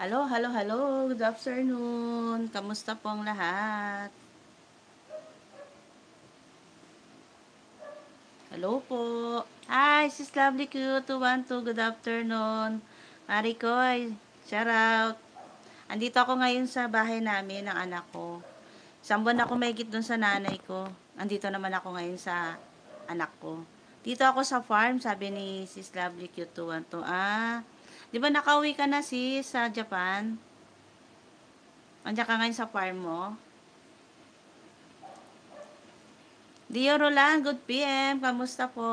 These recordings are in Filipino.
Hello, hello, hello. Good afternoon. Kamusta po ang lahat? Hello po. Hi, sis Lovely Q212. Good afternoon. Marikoy, shout out. Andito ako ngayon sa bahay namin ng anak ko. Isang buwan ako mahigit dun sa nanay ko. Andito naman ako ngayon sa anak ko. Dito ako sa farm, sabi ni Sis Lovely Q212. Ah, di ba nakauwi ka na sis sa Japan? Andiyan ka ngayon sa farm mo? Dio Roland, good PM. Kamusta po?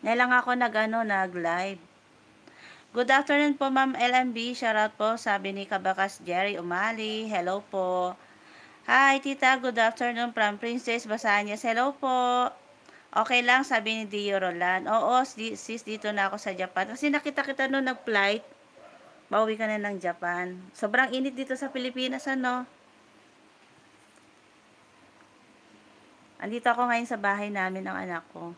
Ngayon lang ako nag, ano, nag-live. Good afternoon po, Ma'am LMB. Shoutout po, sabi ni Kabakas Jerry Umali. Hello po. Hi, tita. Good afternoon from Princess Basanyas. Hello po. Okay lang, sabi ni Dio Roland. Oo, sis, dito na ako sa Japan. Kasi nakita kita noon nag-flight. Bawi ka na ng Japan. Sobrang init dito sa Pilipinas, ano? Andito ako ngayon sa bahay namin ng anak ko.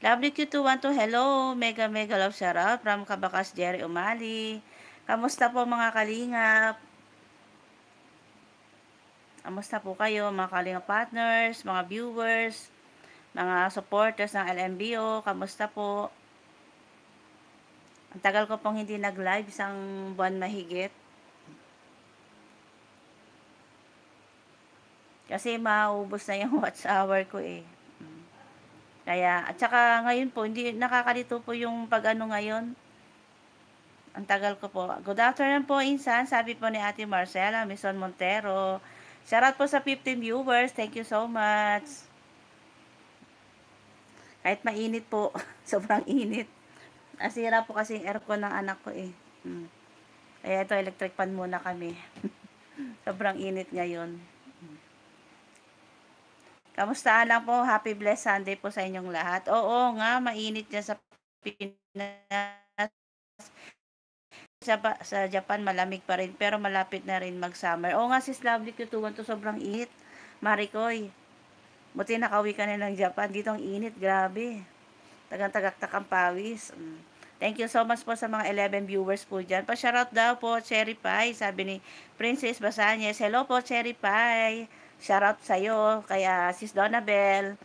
Lovely Q212, hello, mega mega love shout out from Kabakas Jerry Umali. Kamusta po mga kalingap? Kamusta po kayo mga kalingap partners, mga viewers, mga supporters ng LMBO? Kamusta po? Ang tagal ko pong hindi nag-live, isang buwan mahigit. Kasi maubos na yung watch hour ko eh. Kaya, at saka ngayon po, hindi nakakalito po yung pag-ano ngayon. Ang tagal ko po. Good afternoon po, Insan. Sabi po ni Ate Marcela, Mison Montero. Shoutout po sa 15 viewers. Thank you so much. Kahit mainit po. Sobrang init. Nasira po kasi yung aircon ng anak ko eh. Hmm. Kaya ito, electric fan muna kami. Sobrang init ngayon. Kamusta lang po? Happy blessed Sunday po sa inyong lahat. Oo nga, mainit dyan sa Pinas. Sa, sa Japan, malamig pa rin. Pero malapit na rin mag-summer. Oo nga, sis Lovely Kutuwan to sobrang init. Marikoy, buti nakauwi ka na ng Japan. Dito ang init, grabe. Tagang-tagaktak ang pawis. Mm. Thank you so much po sa mga 11 viewers po dyan. Pa-shoutout daw po, Cherry Pie. Sabi ni Princess Basanyes. Hello po, Cherry Pie. Shoutout sa'yo, kaya Sis Donabel.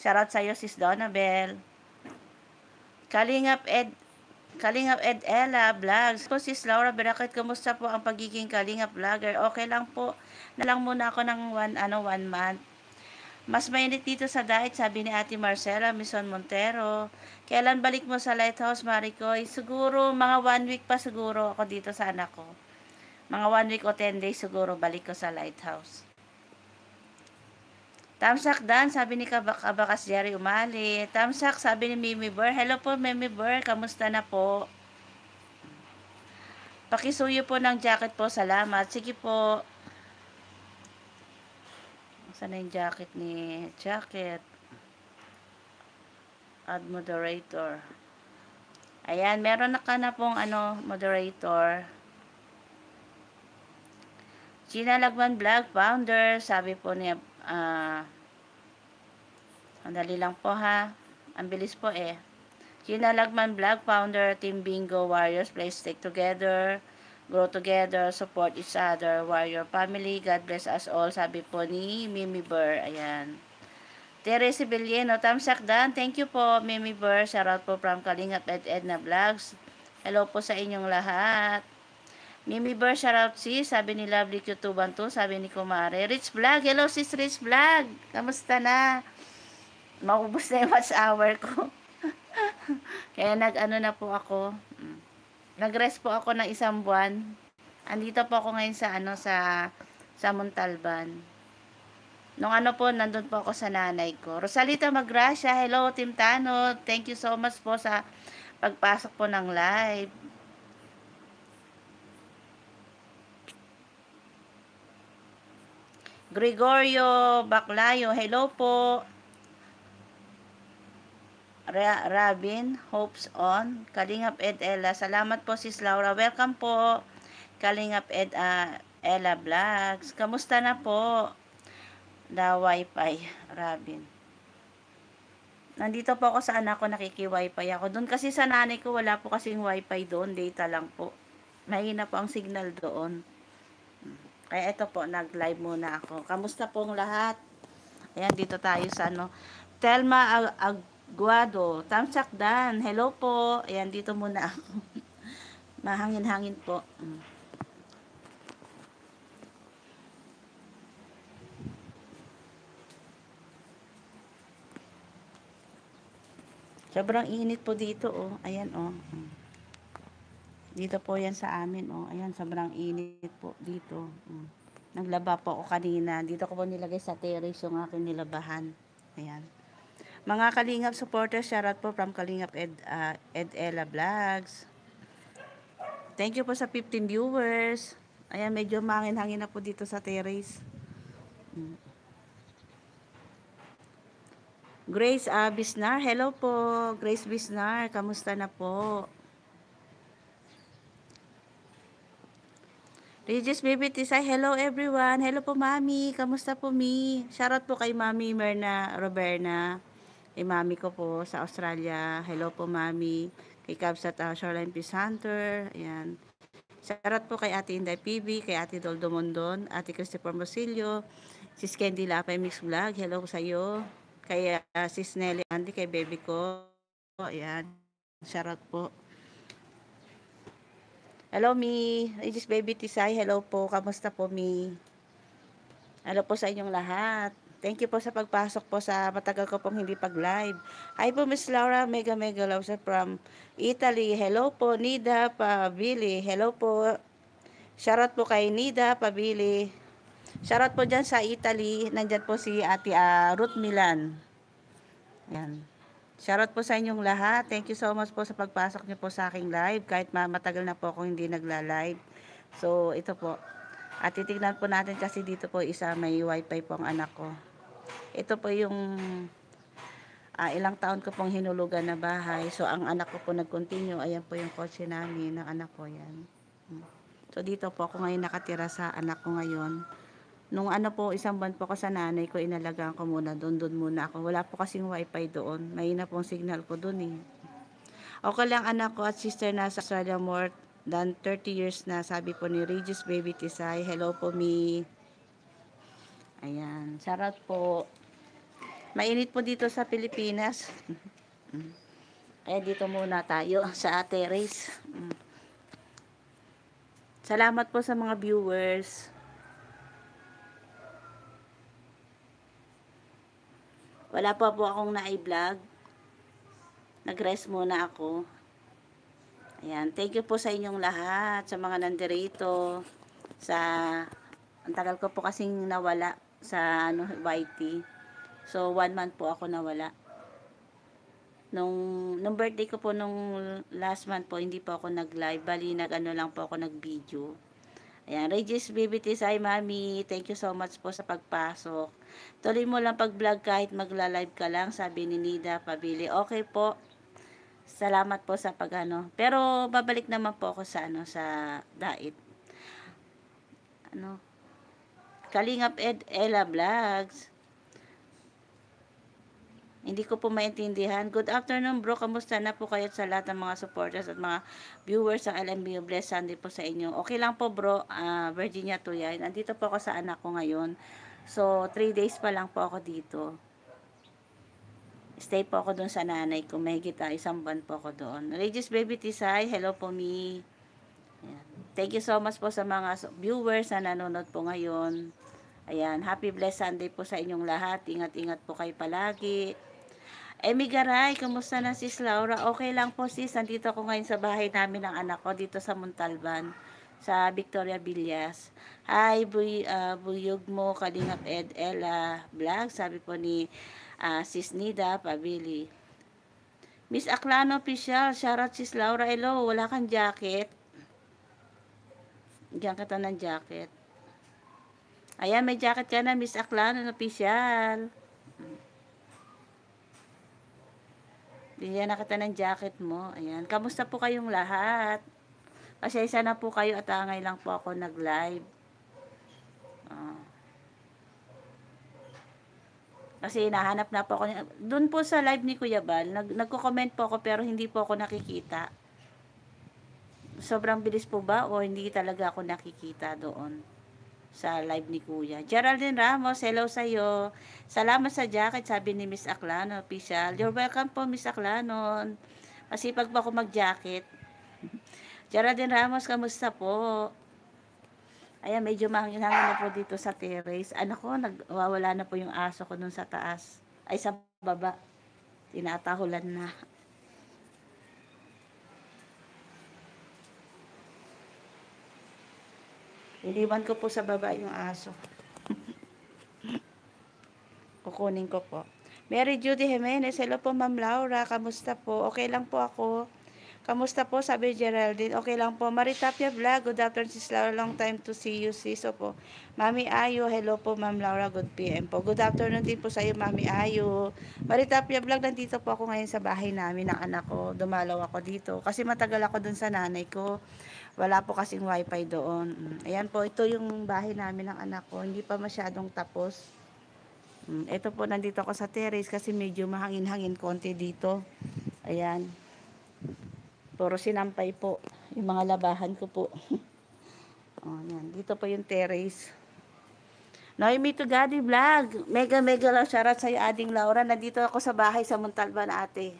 Shoutout sa'yo, Sis Donabel. Kalingap Ed Kalingap Ed Ella Vlogs. Po Sis Laura Berakit, kumusta po ang pagiging Kalingap Vlogger? Okay lang po. Nalang muna ako ng one, ano, one month. Mas mainit dito sa diet, sabi ni Ate Marcela Mison Montero. Kailan balik mo sa Lighthouse, Maricoy? Siguro, mga one week pa siguro ako dito sa anak ko. Mga one week o 10 days siguro balik ko sa Lighthouse. Tamsak Dan, sabi ni Kabak Kabakas Jerry Umali. Tamsak, sabi ni Mimi Burr. Hello po, Mimi Burr. Kamusta na po? Pakisuyo po ng jacket po. Salamat. Sige po. Saan na yung jacket ni jacket? Add moderator. Ayan, meron na ka na pong ano, moderator. Gina Lagman Vlog Founder, sabi po niya, Ah, sandali lang po ha. Ang bilis po eh. Gina Lagman Vlog, founder, Team Bingo Warriors, play stick together, grow together, support each other, warrior family, God bless us all, sabi po ni Mimi Burr. Ayan. Teresa Villeno, Tamsak Dan, thank you po, Mimi Burr. Shoutout po from Kalingap Ed Edna Vlogs. Hello po sa inyong lahat. Mimi Burr, shoutout sis. Sabi ni Lovely Cutuban to. Sabi ni Kumare. Rich Vlog. Hello sis Rich Vlog. Kamusta na? Maubos na yung watch hour ko. Kaya nag-ano na po ako. Mm. Nag-rest po ako ng isang buwan. Andito po ako ngayon sa ano sa sa Montalban. Nung ano po, nandun po ako sa nanay ko. Rosalita Magracia, hello Tim Tano. Thank you so much po sa pagpasok po ng live. Gregorio Baclayo, hello po. Ra Rabin, hopes on. Kalingap Ed Ella, salamat po sis Laura. Welcome po. Kalingap Ed uh, Ella Vlogs. Kamusta na po? The Wi-Fi, Rabin. Nandito po ako sa anak ko, nakiki-wifi ako. Doon kasi sa nanay ko, wala po kasing wifi doon. Data lang po. Mahina po ang signal doon. Kaya ito po, nag-live muna ako. Kamusta pong lahat? Ayan, dito tayo sa ano. Telma Ag Aguado. Tamsak Dan. Hello po. Ayan, dito muna ako. Mahangin-hangin po. Mm. Sobrang init po dito, oh. Ayan, oh. Dito po yan sa amin, oh. Ayan, sobrang init po dito. Mm. Naglaba po ako kanina. Dito ko po nilagay sa terrace yung aking nilabahan. Ayan. Mga Kalingap supporters, shoutout po from Kalingap Ed, uh, Ed Ella Vlogs. Thank you po sa 15 viewers. Ayan, medyo mangin-hangin na po dito sa terrace. Mm. Grace uh, Bisnar, hello po. Grace Bisnar, kamusta na po? Regis Baby Tisay, hello everyone. Hello po mami, kamusta po mi? Shoutout po kay mami Merna Roberna. Kay mami ko po sa Australia. Hello po mami. Kay Cabs at uh, Shoreline Peace Hunter. Ayan. Shoutout po kay Ate Inday PB, kay Ate Doldo Mondon, Ate Christopher Mosilio, Sis Candy Lapay Mix Vlog. Hello sa iyo kay uh, sis Nelly Andy, kay baby ko. Ayan. Shoutout po. Hello, Mi. Regis Baby Tisay. Hello po. Kamusta po, Mi? Hello po sa inyong lahat. Thank you po sa pagpasok po sa matagal ko pong hindi pag-live. Hi po, Miss Laura. Mega, mega love from Italy. Hello po, Nida Pabili. Hello po. Shoutout po kay Nida Pabili. Shoutout po dyan sa Italy. Nandyan po si Ate uh, Ruth Milan. Yan. Shoutout po sa inyong lahat. Thank you so much po sa pagpasok niyo po sa aking live. Kahit matagal na po akong hindi nagla-live. So, ito po. At titignan po natin kasi dito po isa may wifi po ang anak ko. Ito po yung uh, ilang taon ko pong hinulugan na bahay. So, ang anak ko po nag-continue. Ayan po yung kotse namin ng anak ko yan. Hmm. So, dito po ako ngayon nakatira sa anak ko ngayon. Nung ano po, isang buwan po ko sa nanay ko, inalagaan ko muna doon, doon muna ako. Wala po kasing wifi doon. Mahina pong signal ko doon eh. Okay lang anak ko at sister na sa Australia more than 30 years na, sabi po ni Regis Baby Tisay. Hello po mi. Ayan, sarap po. Mainit po dito sa Pilipinas. Kaya dito muna tayo sa terrace. Salamat po sa mga viewers. Wala pa po akong na-vlog. Nag-rest muna ako. Ayan. Thank you po sa inyong lahat, sa mga nandirito, sa, ang tagal ko po kasing nawala sa ano, YT. So, one month po ako nawala. Nung, nung birthday ko po nung last month po, hindi po ako nag-live. Bali, nag-ano lang po ako nag-video. Ayan, Regis Baby Tisay, Mami, thank you so much po sa pagpasok. Tuloy mo lang pag-vlog kahit magla-live ka lang, sabi ni Nida Pabili. Okay po. Salamat po sa pagano. Pero babalik naman po ako sa ano sa diet. Ano? Kalingap Ed Ella Vlogs. Hindi ko po maintindihan. Good afternoon bro. Kamusta na po kayo sa lahat ng mga supporters at mga viewers ng LMBU. Bless Sunday po sa inyo. Okay lang po bro. Uh, Virginia to yan. Nandito po ako sa anak ko ngayon. So, 3 days pa lang po ako dito. Stay po ako doon sa nanay ko. May kita isang buwan po ako doon. Regis Baby Tisay. Hello po me. Ayan. Thank you so much po sa mga viewers na nanonood po ngayon. Ayan, happy blessed Sunday po sa inyong lahat. Ingat-ingat po kayo palagi. Emi Garay, kumusta na sis Laura? Okay lang po sis, nandito ako ngayon sa bahay namin ng anak ko dito sa Montalban, sa Victoria Villas. Hi, buy, uh, buyog mo, Kalingap Ed Ella Vlog, sabi po ni uh, sis Nida Pabili. Miss Aklano Official, shoutout sis Laura, hello, wala kang jacket. Diyan ka ng jacket. Ayan, may jacket ka na, Miss Aklano Official. Bigyan na kita ng jacket mo. Ayan. Kamusta po kayong lahat? Pasensya na po kayo at angay lang po ako nag-live. Ah. Kasi nahanap na po ako. Doon po sa live ni Kuya Bal, nag, nagko-comment po ako pero hindi po ako nakikita. Sobrang bilis po ba o hindi talaga ako nakikita doon sa live ni Kuya. Geraldine Ramos, hello sa iyo. Salamat sa jacket, sabi ni Miss Aklano, official. You're welcome po, Miss Aklano. Masipag pa ako mag-jacket. Geraldine Ramos, kamusta po? Ayan, medyo mahangin-hangin na po dito sa terrace. Anak ko, nagwawala na po yung aso ko dun sa taas. Ay, sa baba. Tinatahulan na. Iniwan ko po sa baba yung aso. Kukunin ko po. Mary Judy Jimenez, hello po Ma'am Laura, kamusta po? Okay lang po ako. Kamusta po? Sabi Geraldine. Okay lang po. Maritapia Vlog. Good afternoon, sis Laura. Long time to see you, sis. po. Mami Ayo. Hello po, Ma'am Laura. Good PM po. Good afternoon din po sa iyo, Mami Ayo. Maritapia Vlog. Nandito po ako ngayon sa bahay namin ng anak ko. Dumalaw ako dito. Kasi matagal ako dun sa nanay ko. Wala po kasing wifi doon. Mm. Ayan po. Ito yung bahay namin ng anak ko. Hindi pa masyadong tapos. Mm, Ito po, nandito ako sa terrace kasi medyo mahangin-hangin konti dito. Ayan. Puro sinampay po. Yung mga labahan ko po. oh, yan. Dito po yung terrace. Noemi to Gadi Vlog. Mega mega lang shoutout sa iyo, Ading Laura. Nandito ako sa bahay sa Montalban, ate.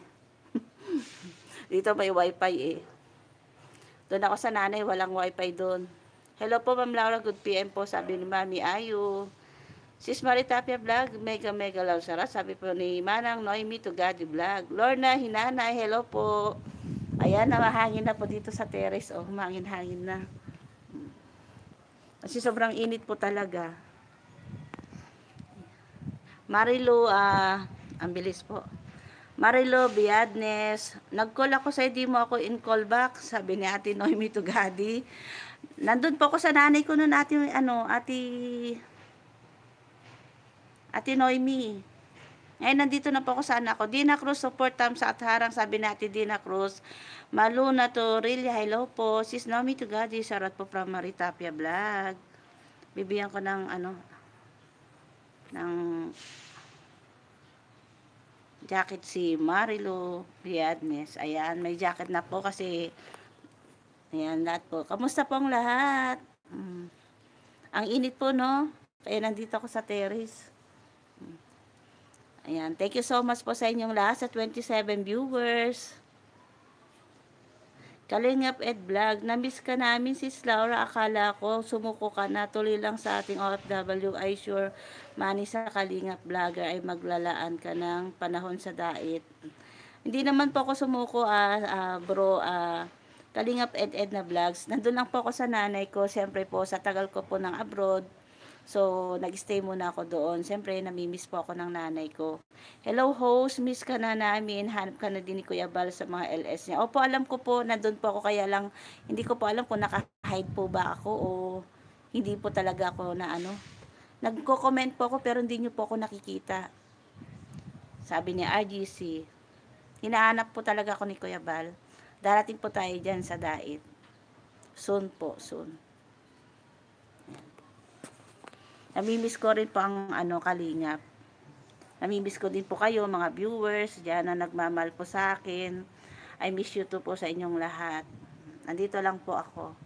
Dito may wifi eh. Doon ako sa nanay, walang wifi doon. Hello po, Ma'am Laura. Good PM po, sabi ni Mami Ayu. Sis Maritapia Vlog, mega mega shoutout. Sabi po ni Manang Noemi to Gadi Vlog. Lorna Hinanay, hello po. Ayan, namahangin na po dito sa terrace. Oh, humangin-hangin na. Kasi sobrang init po talaga. Marilo, ah, ang bilis po. Marilo Biadnes, nag-call ako sa di mo ako in call back, sabi ni Ate Noemi Tugadi. Nandun po ako sa nanay ko noon, Ate, ano, Ate, Ate Noemi. Ngayon, nandito na po ako sa anak ko. Dina Cruz, support tam sa at harang, sabi natin Dina Cruz. Maluna to, really, hello po. Sis Nomi to God, sarat po from Maritapia Vlog. Bibigyan ko ng, ano, ng jacket si Marilo Riadnes. Ayan, may jacket na po kasi, ayan, lahat po. Kamusta po ang lahat? Mm. Ang init po, no? Kaya nandito ako sa terrace. Ayan, thank you so much po sa inyong lahat sa 27 viewers. Kalingap Ed Vlog, namiss ka namin sis Laura, akala ko sumuko ka na, tuloy lang sa ating OFW, I sure mani sa Kalingap Vlogger ay maglalaan ka ng panahon sa dait. Hindi naman po ako sumuko, ah, ah, bro, ah, Kalingap Ed Ed na vlogs. Nandun lang po ako sa nanay ko, siyempre po sa tagal ko po ng abroad. So, nag-stay muna ako doon. Siyempre, namimiss po ako ng nanay ko. Hello, host. Miss ka na namin. Hanap ka na din ni Kuya Bal sa mga LS niya. Opo, alam ko po, nandun po ako. Kaya lang, hindi ko po alam kung naka-hide po ba ako o hindi po talaga ako na ano. Nagko-comment po ako pero hindi niyo po ako nakikita. Sabi ni RGC. Hinahanap po talaga ako ni Kuya Bal. Darating po tayo dyan sa dait. Soon po, soon. Namimiss ko rin po ang ano, kalingap. Namimiss ko din po kayo, mga viewers, dyan na nagmamahal po sa akin. I miss you too po sa inyong lahat. Nandito lang po ako.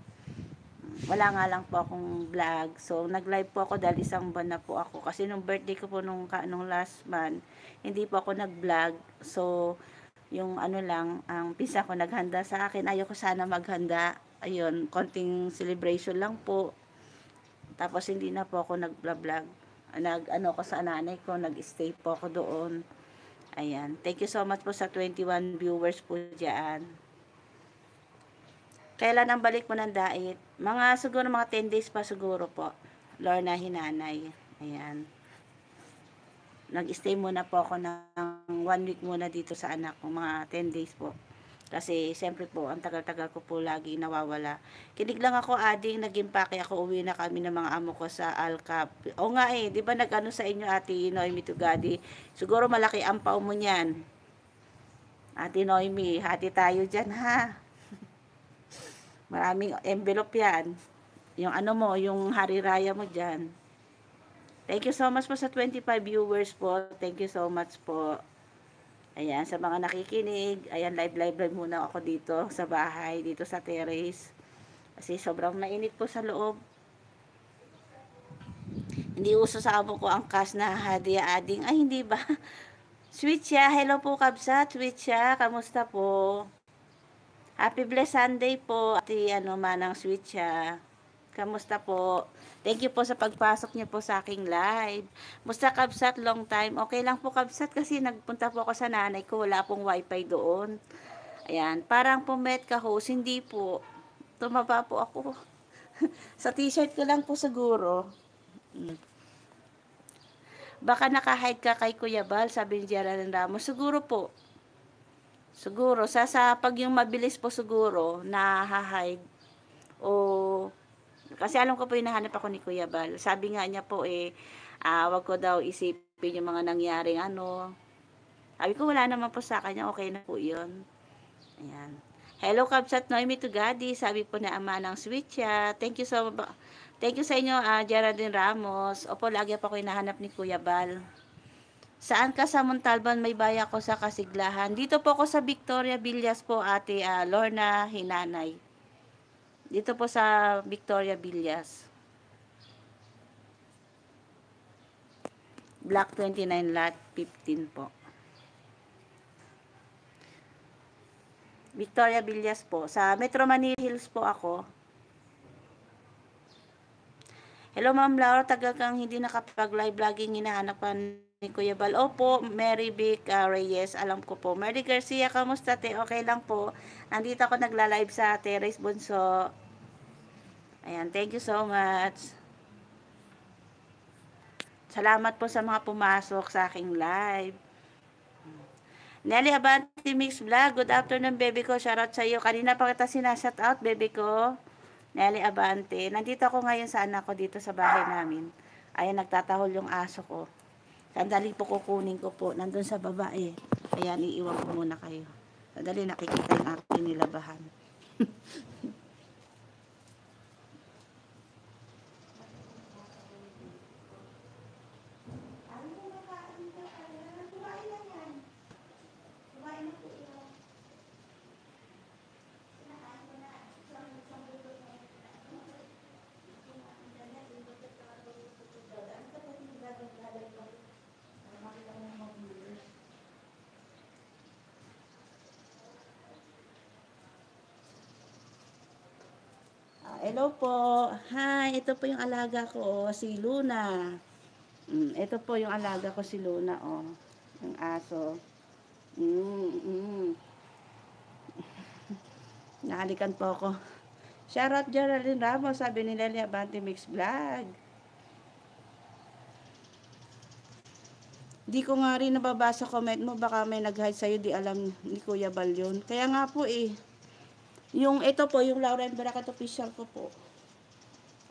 Wala nga lang po akong vlog. So, nag-live po ako dahil isang buwan na po ako. Kasi nung birthday ko po nung, nung last month, hindi po ako nag-vlog. So, yung ano lang, ang pisa ko naghanda sa akin. Ayoko sana maghanda. Ayun, konting celebration lang po tapos hindi na po ako nag-vlog. Nag ano ko sa nanay ko, nag-stay po ako doon. Ayan. Thank you so much po sa 21 viewers po diyan. Kailan ang balik mo ng dait? Mga siguro mga 10 days pa siguro po. Lorna Hinanay. Ayan. Nag-stay muna po ako ng 1 week muna dito sa anak ko. Mga 10 days po. Kasi, siyempre po, ang tagal-tagal ko po lagi nawawala. Kinig lang ako, ading, naging pake ako, uwi na kami ng mga amo ko sa Alcap. O nga eh, di ba nag-ano sa inyo, Ate Noemi Tugadi? Siguro malaki ang pao mo niyan. Ate Noemi, hati tayo dyan, ha? Maraming envelope yan. Yung ano mo, yung hari raya mo dyan. Thank you so much po sa 25 viewers po. Thank you so much po. Ayan, sa mga nakikinig, ayan, live, live, live muna ako dito sa bahay, dito sa terrace. Kasi sobrang mainit po sa loob. Hindi uso sa amo ko ang cash na hadiah ading. Ay, hindi ba? Siya. Hello po, Kabsat. Sweet siya. Kamusta po? Happy blessed Sunday po. Ati, ano, manang siya. Kamusta po? Thank you po sa pagpasok niyo po sa aking live. Musta Kabsat, long time. Okay lang po Kabsat kasi nagpunta po ako sa nanay ko. Wala pong wifi doon. Ayan, parang pumet ka host. Hindi po. Tumaba po ako. sa t-shirt ko lang po siguro. Mm. Baka naka-hide ka kay Kuya Bal, sabi ni Gerald Ramos. Siguro po. Siguro. Sa, sa pag yung mabilis po siguro, na-hide. O, kasi alam ko po hinahanap ako ni Kuya Bal. Sabi nga niya po eh, ah, wag ko daw isipin yung mga nangyaring ano. Sabi ko wala naman po sa kanya, okay na po yun. Ayan. Hello, Kabsat Noemi Tugadi. Sabi po na ama ng sweet siya. Thank you so much. Thank you sa inyo, uh, Geraldine Ramos. Opo, lagi pa ko hinahanap ni Kuya Bal. Saan ka sa Montalban? May baya ko sa Kasiglahan. Dito po ako sa Victoria Villas po, ate uh, Lorna Hinanay. Dito po sa Victoria Villas. Block 29 lot 15 po. Victoria Villas po. Sa Metro Manila Hills po ako. Hello Ma'am Laura, tagal kang hindi nakapag-live vlogging hinahanap pa ni Kuya Bal. Opo, Mary Vic uh, Reyes, alam ko po. Mary Garcia, kamusta te? Okay lang po. Nandito ako nagla-live sa Terrace Bunso. Ayan, thank you so much. Salamat po sa mga pumasok sa aking live. Nelly Abante Mix Vlog, good afternoon baby ko. Shoutout sa iyo. Kanina pa kita sinashout out baby ko. Nelly Abante. Nandito ako ngayon sa anak ko dito sa bahay namin. Ayan, nagtatahol yung aso ko. Sandali po kukunin ko po. Nandun sa baba eh. Ayan, iiwan ko muna kayo. Sandali nakikita yung aking nilabahan. Hello po. Hi, ito po yung alaga ko, oh, si Luna. Mm, ito po yung alaga ko si Luna, oh. Yung aso. Mm, mm. Nahalikan po ako. Shoutout Geraldine Ramos, sabi ni Lelia Abante Mix Vlog. Di ko nga rin nababasa comment mo, baka may nag-hide sa'yo, di alam ni Kuya Bal yun. Kaya nga po eh, yung ito po, yung Lauren Baracat official ko po.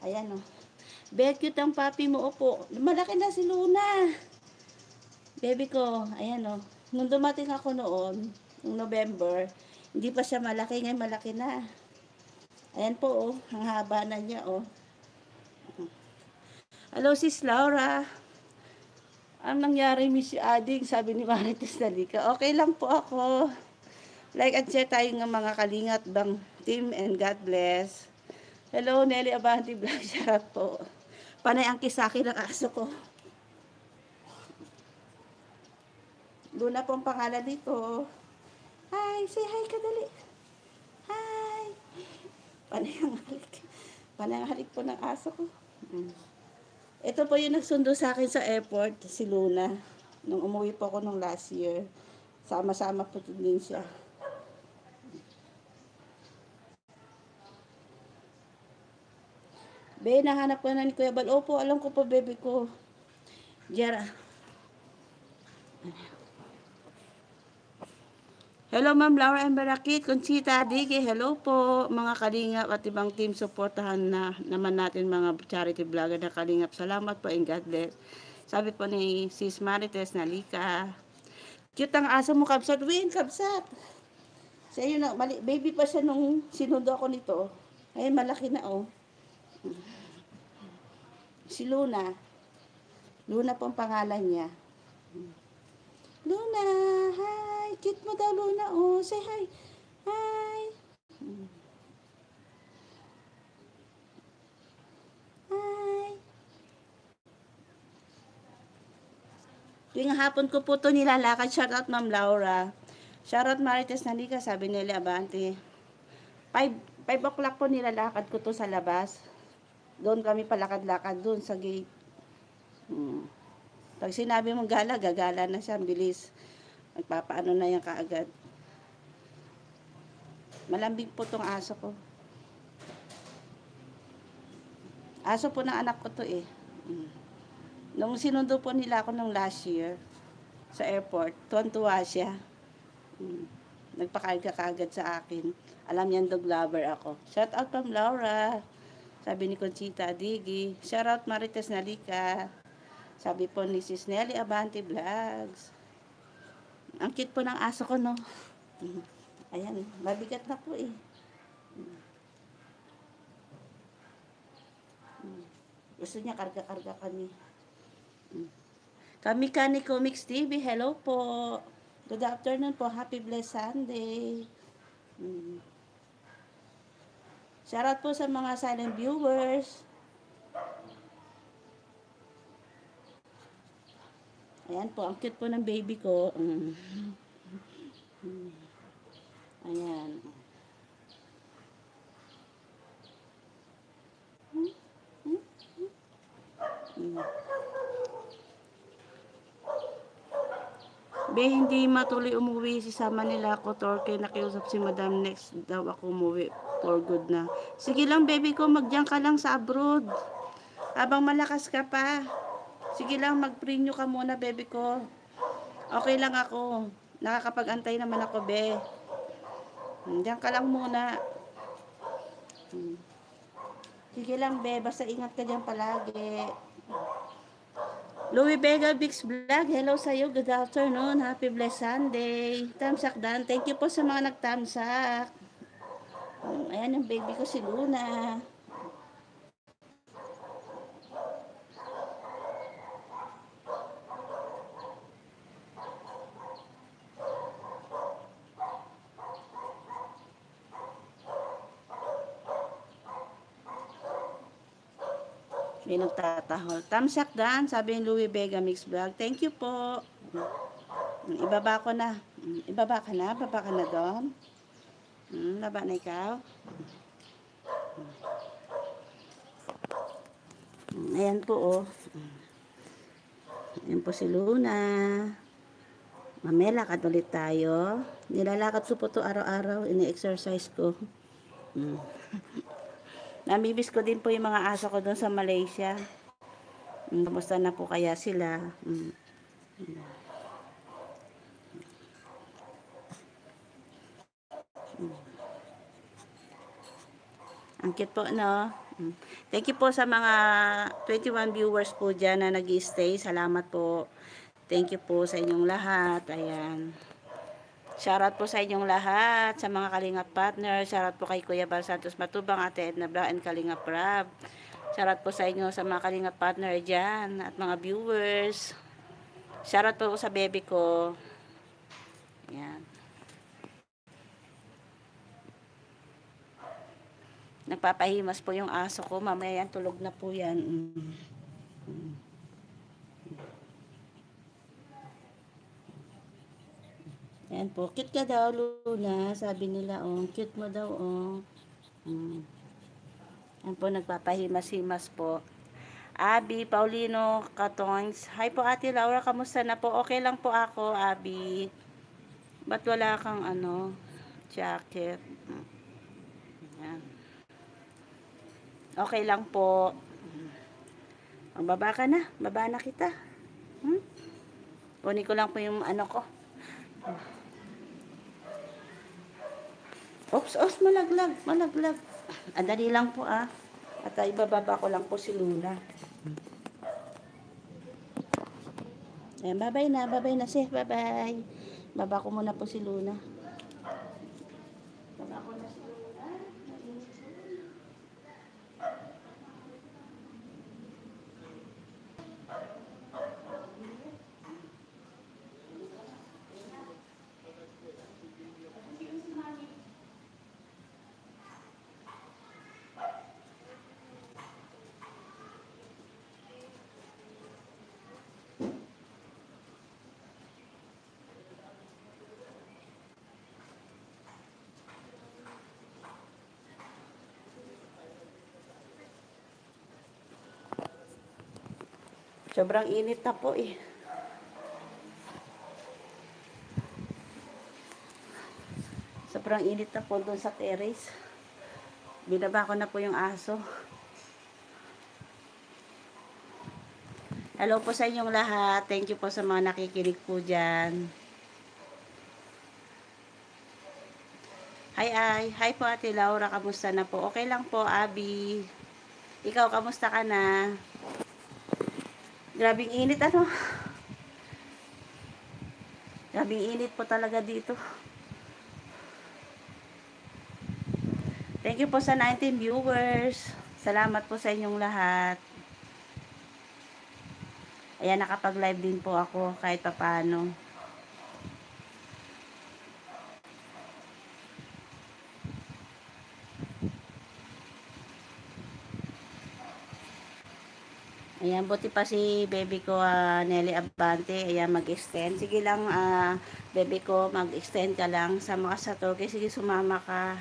Ayan o. Oh. Very cute ang papi mo po. Malaki na si Luna. Baby ko, ayan o. Oh. Nung dumating ako noon, nung November, hindi pa siya malaki, ngayon malaki na. Ayan po oh, ang haba na niya oh. Hello sis Laura. Ang nangyari Miss Ading, sabi ni Marites Dalika. Okay lang po ako. Like and share tayo ng mga kalingat bang team and God bless. Hello, Nelly Abanti Vlog. Shout po. Panay ang kisaki ng aso ko. Luna po ang pangalan dito. Hi, say hi ka dali. Hi. Panay ang halik. Panay ang halik po ng aso ko. Mm. Ito po yung nagsundo sa akin sa airport, si Luna. Nung umuwi po ako nung last year. Sama-sama po din siya. Be, nahanap ko na ni Kuya Bal. Opo, alam ko po, baby ko. Jera. Hello, Ma'am Laura and Barakit. Conchita, Digi, hello po. Mga kalingap at ibang team, supportahan na naman natin mga charity vlogger na kalingap. Salamat po and God bless. Sabi po ni Sis Marites na Lika. Cute ang aso mo, Kabsat. Win, Kabsat. Sa iyo na, mali, baby pa siya nung sinundo ako nito. Ay, malaki na, oh. Si Luna. Luna po ang pangalan niya. Luna, hi. Cute mo daw, Luna. Oh, say hi. Hi. Hi. Tuwing hapon ko po to nilalakad. Shout out, Ma'am Laura. Shout out, Marites Nanika. Sabi nila, Abante. 5, 5 o'clock po nilalakad ko to sa labas. Doon kami palakad-lakad doon sa gate. Hmm. Pag sinabi mong gala, gagala na siya. Bilis. Magpapaano na yan kaagad. Malambing po tong aso ko. Aso po ng anak ko to eh. Mm. Nung sinundo po nila ako nung last year sa airport, tuwan-tuwa siya. Mm. Nagpakarga kaagad sa akin. Alam niyan dog lover ako. Shout out from Laura. Sabi ni Conchita Adigi. Shout out Marites Nalika. Sabi po ni Sis Nelly Abante Vlogs. Ang cute po ng aso ko, no? Ayan, mabigat na po eh. Gusto niya karga-karga kami. Kami ka ni Comics TV, hello po. Good afternoon po, happy blessed Sunday. Mm. Shoutout po sa mga silent viewers. Ayan po, ang cute po ng baby ko. Mm. Ayan. Mm. Be, hindi matuloy umuwi si sama nila ako, Torque. Nakiusap si Madam next daw ako umuwi for good na. Sige lang, baby ko, magdiyan ka lang sa abroad. Habang malakas ka pa. Sige lang, mag-renew ka muna, baby ko. Okay lang ako. Nakakapag-antay naman ako, be. Diyan ka lang muna. Hmm. Sige lang, be. Basta ingat ka dyan palagi. Louis Vega Bix Vlog, hello sa iyo. Good afternoon. Happy blessed Sunday. Tamsak Dan. Thank you po sa mga nagtamsak. Ayan yung baby ko si Luna. Nagtatahol. Tamsak Dan, sabi ni Louis Vega Mix Vlog. Thank you po. Mm, Ibaba ko na. Mm, Ibaba ka na? Baba ka na doon? Hmm, baba na ikaw? Mm, Ayan po oh. Ayan po si Luna. Mamaya lakad ulit tayo. Nilalakad ko po to araw-araw. Ini-exercise ko. Mm. Namibis ko din po yung mga aso ko doon sa Malaysia. Mm, Kamusta na po kaya sila? Mm. Mm. Mm. Ang cute po, no? Mm. Thank you po sa mga 21 viewers po dyan na nag stay Salamat po. Thank you po sa inyong lahat. Ayan. Shoutout po sa inyong lahat, sa mga Kalingap partner. Shoutout po kay Kuya Bal Santos Matubang, Ate Edna Bra, and Kalingap Rab. Shoutout po sa inyo sa mga Kalingap partner dyan, at mga viewers. Shoutout po sa baby ko. Yan. Nagpapahimas po yung aso ko. Mamaya yan, tulog na po yan. Mm. Mm. Yan po. Cute ka daw, Luna. Sabi nila, oh. Cute mo daw, oh. Mm. Yan po, nagpapahimas-himas po. Abi, Paulino, Katongs. Hi po, Ate Laura. Kamusta na po? Okay lang po ako, Abi. Ba't wala kang, ano, jacket? Mm. Yan. Okay lang po. Ang baba ka na. Baba na kita. Hmm? Kunin ko lang po yung ano ko. Oops, oops, malaglag, malaglag. Andali lang po ah. At ah, ibababa ko lang po si Luna. Ayan, babay na, babay na sis, babay. Baba ko muna po si Luna. Sobrang init na po eh. Sobrang init na po doon sa terrace. Binaba ko na po yung aso. Hello po sa inyong lahat. Thank you po sa mga nakikinig po dyan. Hi, ay. Hi po Ate Laura. Kamusta na po? Okay lang po, Abi. Ikaw, kamusta ka na? Grabing init, ano? Grabing init po talaga dito. Thank you po sa 19 viewers. Salamat po sa inyong lahat. Ayan, nakapag-live din po ako kahit papano. Ayan, buti pa si baby ko, uh, Nelly Abante. Ayan, mag-extend. Sige lang, uh, baby ko, mag-extend ka lang. Sama ka sa Turkey. Sige, sumama ka.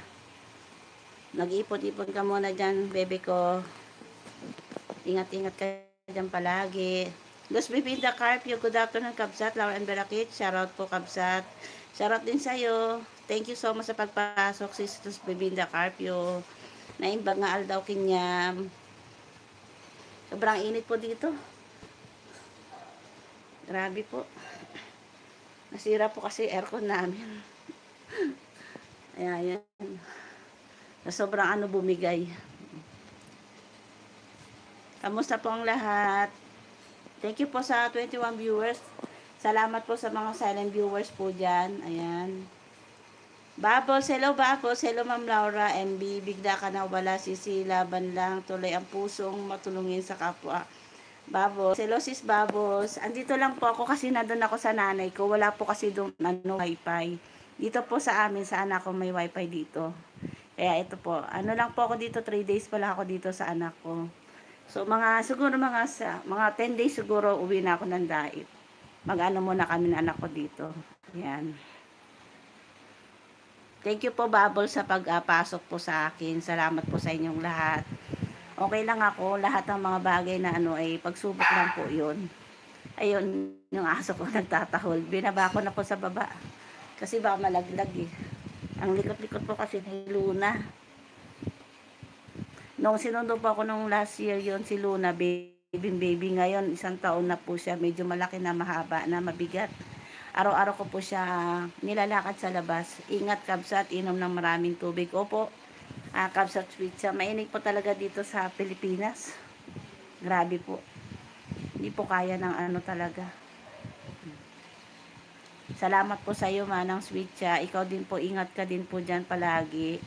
Nag-ipon-ipon ka muna dyan, baby ko. Ingat-ingat ka dyan palagi. Los Bibinda Carpio, good afternoon, Kabsat, Laura and Berakit. Shoutout po, Kabsat. Shoutout din sa'yo. Thank you so much sa pagpasok, sis Los Bibinda Carpio. Naimbag nga aldaw kinyam. Sobrang init po dito. Grabe po. Nasira po kasi aircon namin. Ayan. Na sobrang ano bumigay. Kamusta po ang lahat? Thank you po sa 21 viewers. Salamat po sa mga silent viewers po dyan. Ayan. Babos, hello Babos, hello Ma'am Laura, MB, bigla ka na wala, sisi, laban lang, tuloy ang pusong matulungin sa kapwa. Babos, hello sis Babos, andito lang po ako kasi nandun ako sa nanay ko, wala po kasi doon ano, wifi. Dito po sa amin, sa anak ko may wifi dito. Kaya ito po, ano lang po ako dito, 3 days pala ako dito sa anak ko. So mga, siguro mga, sa, mga 10 days siguro uwi na ako ng dait. Mag-ano muna kami ng anak ko dito. Yan. Thank you po, Bubble, sa pagpasok po sa akin. Salamat po sa inyong lahat. Okay lang ako. Lahat ng mga bagay na ano ay pagsubok lang po yun. Ayun, yung aso ko nagtatahol. Binaba ko na po sa baba. Kasi baka malaglag eh. Ang likot-likot po kasi ni Luna. Nung sinundo po ako nung last year yon si Luna, baby baby ngayon, isang taon na po siya. Medyo malaki na mahaba na mabigat araw-araw ko po siya nilalakad sa labas. Ingat kabsat, inom ng maraming tubig. Opo, uh, kabsat sweet siya. Mainig po talaga dito sa Pilipinas. Grabe po. Hindi po kaya ng ano talaga. Salamat po sa iyo, Manang Sweet siya. Ikaw din po, ingat ka din po dyan palagi.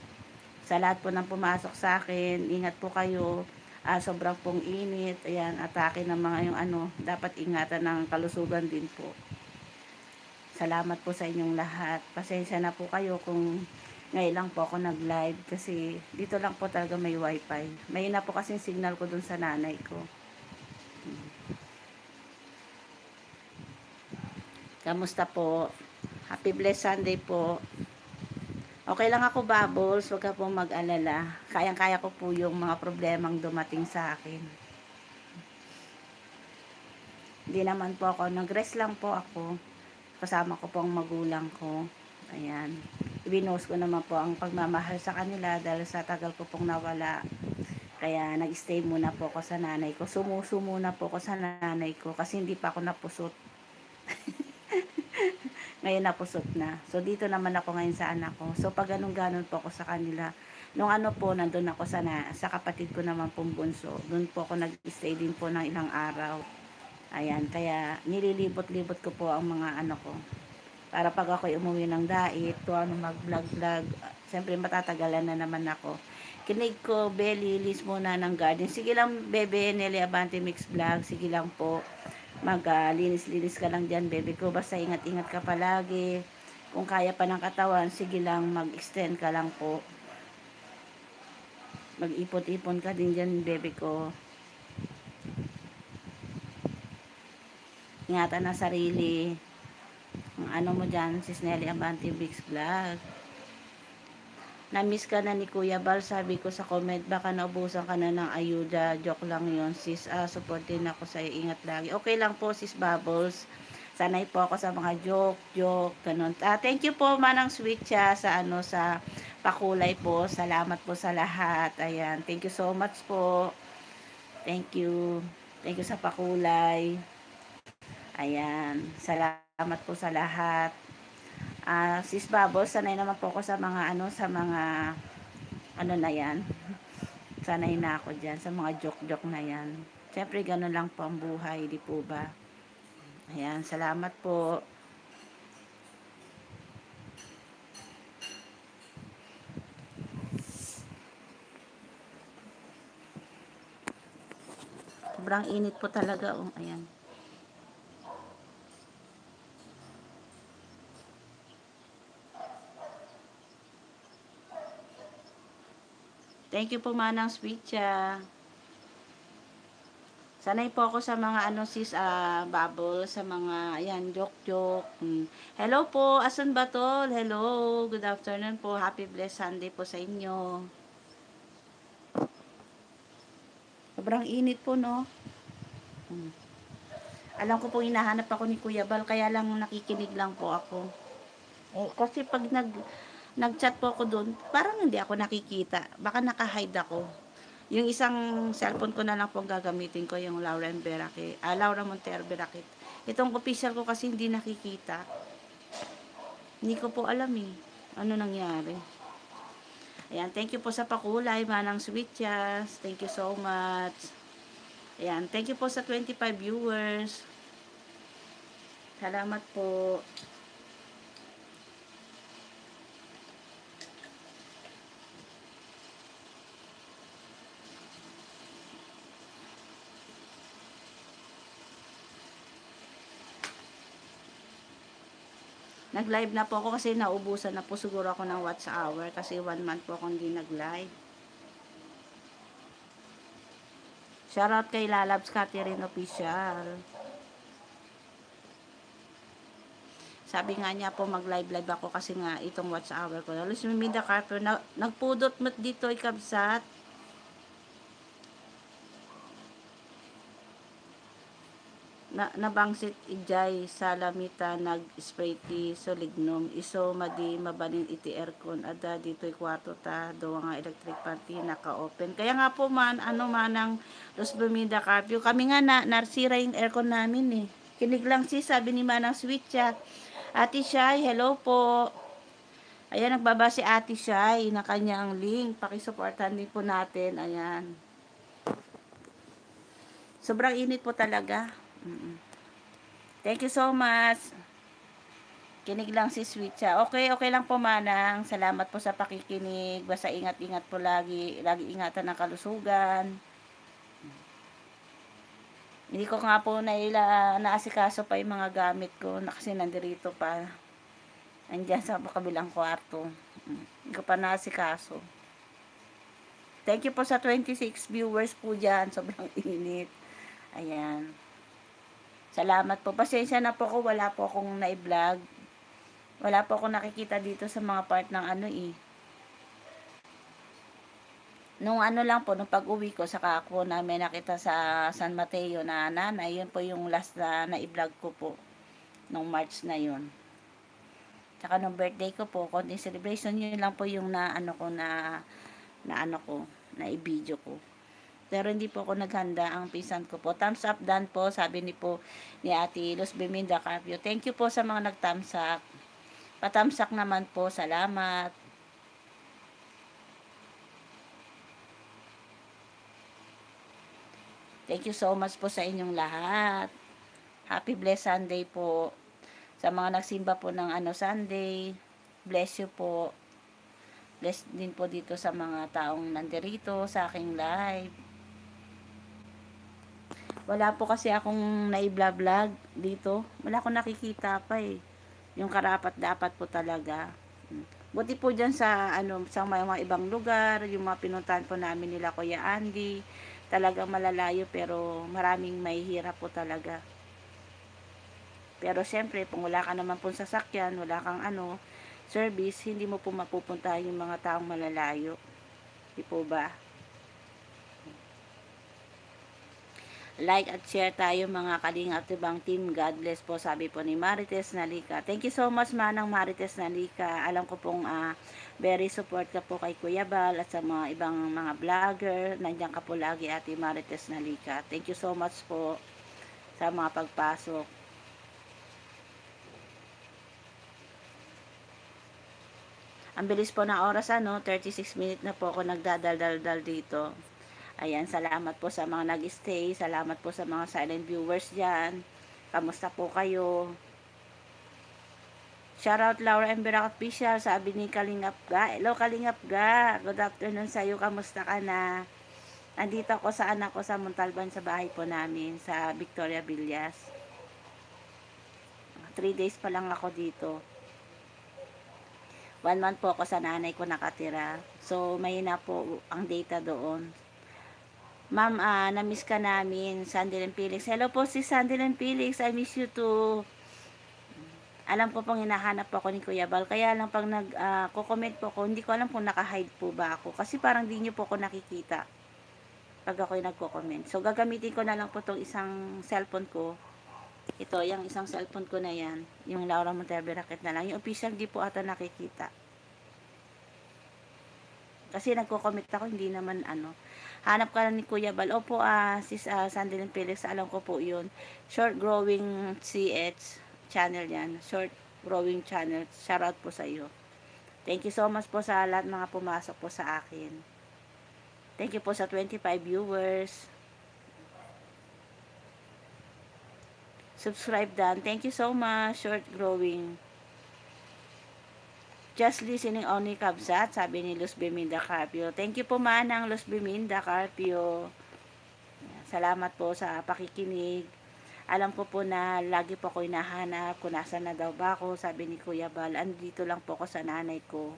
Sa lahat po ng pumasok sa akin, ingat po kayo. Uh, sobrang pong init. Ayan, atake ng mga yung ano, dapat ingatan ng kalusugan din po. Salamat po sa inyong lahat. Pasensya na po kayo kung ngayon lang po ako nag-live kasi dito lang po talaga may wifi. May na po kasing signal ko dun sa nanay ko. Kamusta po? Happy blessed Sunday po. Okay lang ako, Bubbles. Huwag ka po mag-alala. Kayang-kaya ko po yung mga problemang dumating sa akin. Hindi naman po ako. Nag-rest lang po ako kasama ko po ang magulang ko. Ayan. Ibinos ko naman po ang pagmamahal sa kanila dahil sa tagal ko pong nawala. Kaya nag-stay muna po ako sa nanay ko. Sumuso muna po ako sa nanay ko kasi hindi pa ako napusot. ngayon napusot na. So dito naman ako ngayon sa anak ko. So pag ganun-ganon po ako sa kanila. Nung ano po, nandun ako sa, na, sa kapatid ko naman pong bunso. Doon po ako nag-stay din po ng ilang araw. Ayan, kaya nililibot-libot ko po ang mga ano ko. Para pag ako umuwi ng dait, to ano mag-vlog-vlog, siyempre matatagalan na naman ako. Kinig ko, belly, list muna ng garden. Sige lang, bebe, Nelly Abante Mix Vlog. Sige lang po. Mag-linis-linis uh, ka lang dyan, bebe ko. Basta ingat-ingat ka palagi. Kung kaya pa ng katawan, sige lang, mag-extend ka lang po. Mag-ipot-ipon ka din dyan, bebe ko. Ingatan na sarili ang ano mo dyan sis Nelly Abante Biggs Vlog na-miss ka na ni Kuya Bal, sabi ko sa comment, baka naubusan ka na ng ayuda. Joke lang yon sis. Ah, support din ako sa'yo. Ingat lagi. Okay lang po, sis Bubbles. Sanay po ako sa mga joke, joke, ganun. Ah, thank you po, Manang Sweet siya, sa ano, sa pakulay po. Salamat po sa lahat. Ayan. Thank you so much po. Thank you. Thank you sa pakulay. Ayan. Salamat po sa lahat. Ah, sis Bubbles, sanay naman po ako sa mga ano, sa mga ano na yan. Sanay na ako dyan, sa mga joke-joke na yan. Siyempre, ganun lang po ang buhay, di po ba? Ayan, salamat po. Sobrang init po talaga. Oh, ayan. Thank you po manang siya. Sanay po ako sa mga ano sis uh, bubble, sa mga ayan joke joke. Hmm. Hello po, asan ba to? Hello, good afternoon po. Happy blessed Sunday po sa inyo. Sobrang init po no. Hmm. Alam ko po hinahanap ako ni Kuya Bal, kaya lang nakikinig lang po ako. Eh, kasi pag nag nag-chat po ako doon, parang hindi ako nakikita. Baka naka-hide ako. Yung isang cellphone ko na lang po gagamitin ko, yung Laura Berakit, ah, Laura Montero Berakit. Itong official ko kasi hindi nakikita. Hindi ko po alam eh. Ano nangyari. Ayan, thank you po sa pakulay, manang yes. Thank you so much. Ayan, thank you po sa 25 viewers. Salamat po. Nag-live na po ako kasi naubusan na po siguro ako ng watch hour kasi one month po akong hindi nag-live. Shoutout kay Lalabs Catherine Official. Sabi nga niya po mag-live-live ako kasi nga itong watch hour ko. Alos Minda Carper, na, nagpudot mat dito ikabsat. Na, nabangsit ijay sa lamita nag spray ti solignum. Iso madi mabanin iti aircon. Ada dito'y kwarto ta. Do nga electric pan ti naka-open. Kaya nga po man ano man ang Los Bermuda curfew kami nga na narsira yung aircon namin eh. Kinig lang si sabi ni Manang Sweet siya Ate Shai hello po. Ayan nagbaba si Ate Shai na kanyang link. Pakisuportahan din po natin. Ayan. Sobrang init po talaga Thank you so much. Kinig lang si Sweet siya. Okay, okay lang po manang. Salamat po sa pakikinig. Basta ingat-ingat po lagi. Lagi ingatan ng kalusugan. Hindi ko nga po naila, naasikaso pa yung mga gamit ko na kasi nandirito pa. Andiyan sa kabilang kwarto. Hindi ko pa naasikaso. Thank you po sa 26 viewers po dyan. Sobrang init. Ayan. Salamat po. Pasensya na po ako. Wala po akong na-vlog. Wala po akong nakikita dito sa mga part ng ano eh. Nung ano lang po, nung pag-uwi ko, saka ako na may nakita sa San Mateo na nanay, yun po yung last na na-vlog ko po. Nung March na yun. Saka nung birthday ko po, konting celebration, yun lang po yung na ano ko na na ano ko, na i-video ko. Pero hindi po ako naghanda ang pisan ko po. Thumbs up dan po, sabi ni po ni Ate Luz Biminda Carpio. Thank you po sa mga nag-thumbs up. Patamsak naman po, salamat. Thank you so much po sa inyong lahat. Happy blessed Sunday po. Sa mga nagsimba po ng ano Sunday, bless you po. Bless din po dito sa mga taong nandirito sa aking live. Wala po kasi akong nai-vlog dito. Wala akong nakikita pa eh. Yung karapat dapat po talaga. Buti po dyan sa, ano, sa mga, mga ibang lugar, yung mga pinuntahan po namin nila Kuya Andy, talagang malalayo pero maraming may po talaga. Pero syempre, kung wala ka naman pong sasakyan, wala kang ano, service, hindi mo po mapupuntahan yung mga taong malalayo. Di po ba? Like at share tayo mga kalingap tibang team. God bless po, sabi po ni Marites Nalika. Thank you so much manang Marites Nalika. Alam ko pong uh, very support ka po kay Kuya Bal at sa mga ibang mga vlogger. Nandiyan ka po lagi ate Marites Nalika. Thank you so much po sa mga pagpasok. Ang bilis po ng oras ano, 36 minutes na po ako nagdadaldal dito. Ayan, salamat po sa mga nag-stay. Salamat po sa mga silent viewers dyan. Kamusta po kayo? Shoutout Laura Emberak Official, sabi ni Kalingap Ga. Hello Kalingap Ga, good afternoon sa iyo. Kamusta ka na? Andito ako sa anak ko sa Montalban sa bahay po namin sa Victoria Villas. 3 days pa lang ako dito. One month po ako sa nanay ko nakatira. So, may na po ang data doon. Ma'am, uh, na-miss ka namin, Sandilan Felix. Hello po si Sandilan Felix. I miss you too. Alam ko pong hinahanap po ako ni Kuya Bal. Kaya lang pag nag-comment ah, uh, po ako, hindi ko alam kung naka-hide po ba ako. Kasi parang di nyo po ako nakikita pag ako yung nagko-comment. So, gagamitin ko na lang po tong isang cellphone ko. Ito, yung isang cellphone ko na yan. Yung Laura Monteverde Racket na lang. Yung official, di po ata nakikita. Kasi nagko-comment ako, hindi naman ano hanap ka ni Kuya Bal. Opo, ah, sis uh, Sandilin Felix, alam ko po yun. Short Growing CH channel yan. Short Growing channel. Shout out po sa iyo. Thank you so much po sa lahat mga pumasok po sa akin. Thank you po sa 25 viewers. Subscribe dan. Thank you so much. Short Growing. Just listening only kabsat, sabi ni Luz Biminda Carpio. Thank you po manang Luz Biminda Carpio. Salamat po sa pakikinig. Alam ko po na lagi po ako hinahanap kung nasa na daw ba ako, sabi ni Kuya Bal. Andito lang po ako sa nanay ko.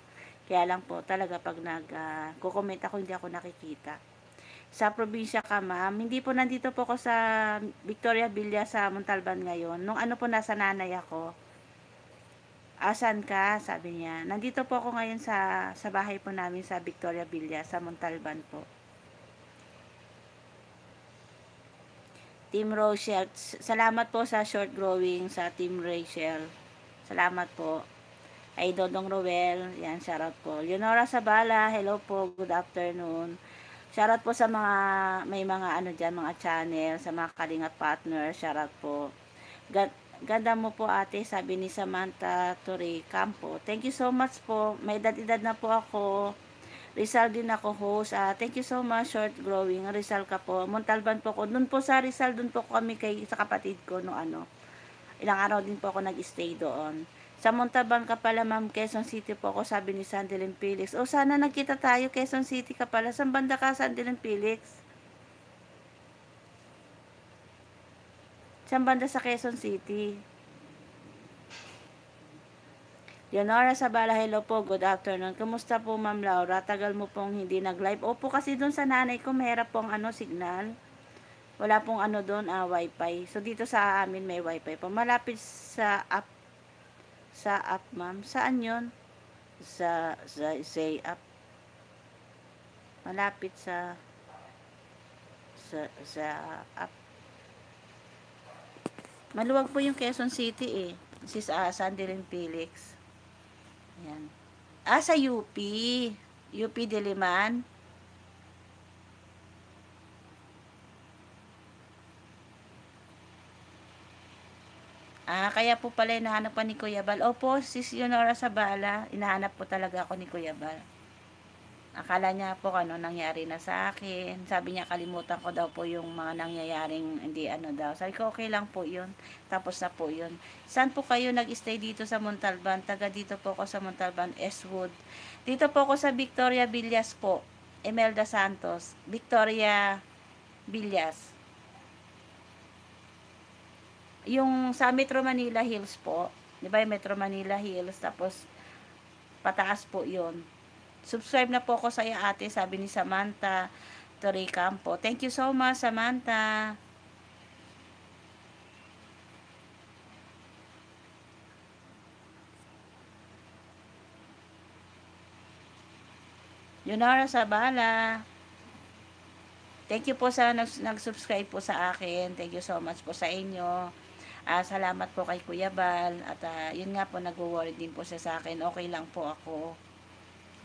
Kaya lang po talaga pag nag-comment uh, ako, hindi ako nakikita. Sa probinsya ka ma'am, hindi po nandito po ako sa Victoria Villa sa Montalban ngayon. Nung ano po nasa nanay ako, asan ka? Sabi niya. Nandito po ako ngayon sa, sa bahay po namin sa Victoria Villa, sa Montalban po. Team Rochelle, salamat po sa short growing sa Team Rachel. Salamat po. Ay Dodong Roel, yan, shoutout po. Leonora Sabala, hello po, good afternoon. Shoutout po sa mga, may mga ano dyan, mga channel, sa mga kalingat partner, shoutout po. Ganda mo po ate, sabi ni Samantha Torre Campo. Thank you so much po. May edad-edad na po ako. Rizal din ako host. Uh, thank you so much, short growing. Rizal ka po. Montalban po ko. Doon po sa Rizal, doon po kami kay, sa kapatid ko, no ano. Ilang araw din po ako nag-stay doon. Sa Montalban ka pala, ma'am, Quezon City po ako, sabi ni Sandelin Felix. O, sana nagkita tayo, Quezon City ka pala. Saan banda ka, Sandelin Felix? Saan banda sa Quezon City? Leonora Sabala, hello po, good afternoon. Kumusta po, Ma'am Laura? Tagal mo pong hindi nag-live. Opo, kasi doon sa nanay ko, mahirap pong ano, signal. Wala pong ano doon, ah, wifi. So, dito sa amin may wifi po. Malapit sa app, sa app, ma'am. Saan yon Sa, sa, say app. Malapit sa, sa, sa app. Maluwag po yung Quezon City eh. Sis uh, Sandy rin Felix. Ayan. Ah, sa UP. UP Diliman. Ah, kaya po pala hinahanap pa ni Kuya Bal. Opo, sis Yonora Sabala, hinahanap po talaga ako ni Kuya Bal. Akala niya po ano nangyari na sa akin. Sabi niya kalimutan ko daw po yung mga nangyayaring hindi ano daw. Sabi ko okay lang po yun. Tapos na po yun. Saan po kayo nag-stay dito sa Montalban? Taga dito po ako sa Montalban, Eswood. Dito po ako sa Victoria Villas po. Emelda Santos. Victoria Villas. Yung sa Metro Manila Hills po. Di ba yung Metro Manila Hills? Tapos pataas po yun Subscribe na po ako sa iyo ate, sabi ni Samantha Toricampo. Thank you so much, Samantha. Yunara Sabala. Thank you po sa nag, nag-subscribe po sa akin. Thank you so much po sa inyo. Ah, salamat po kay Kuya Bal. At ah, yun nga po, nag-worry din po siya sa akin. Okay lang po ako.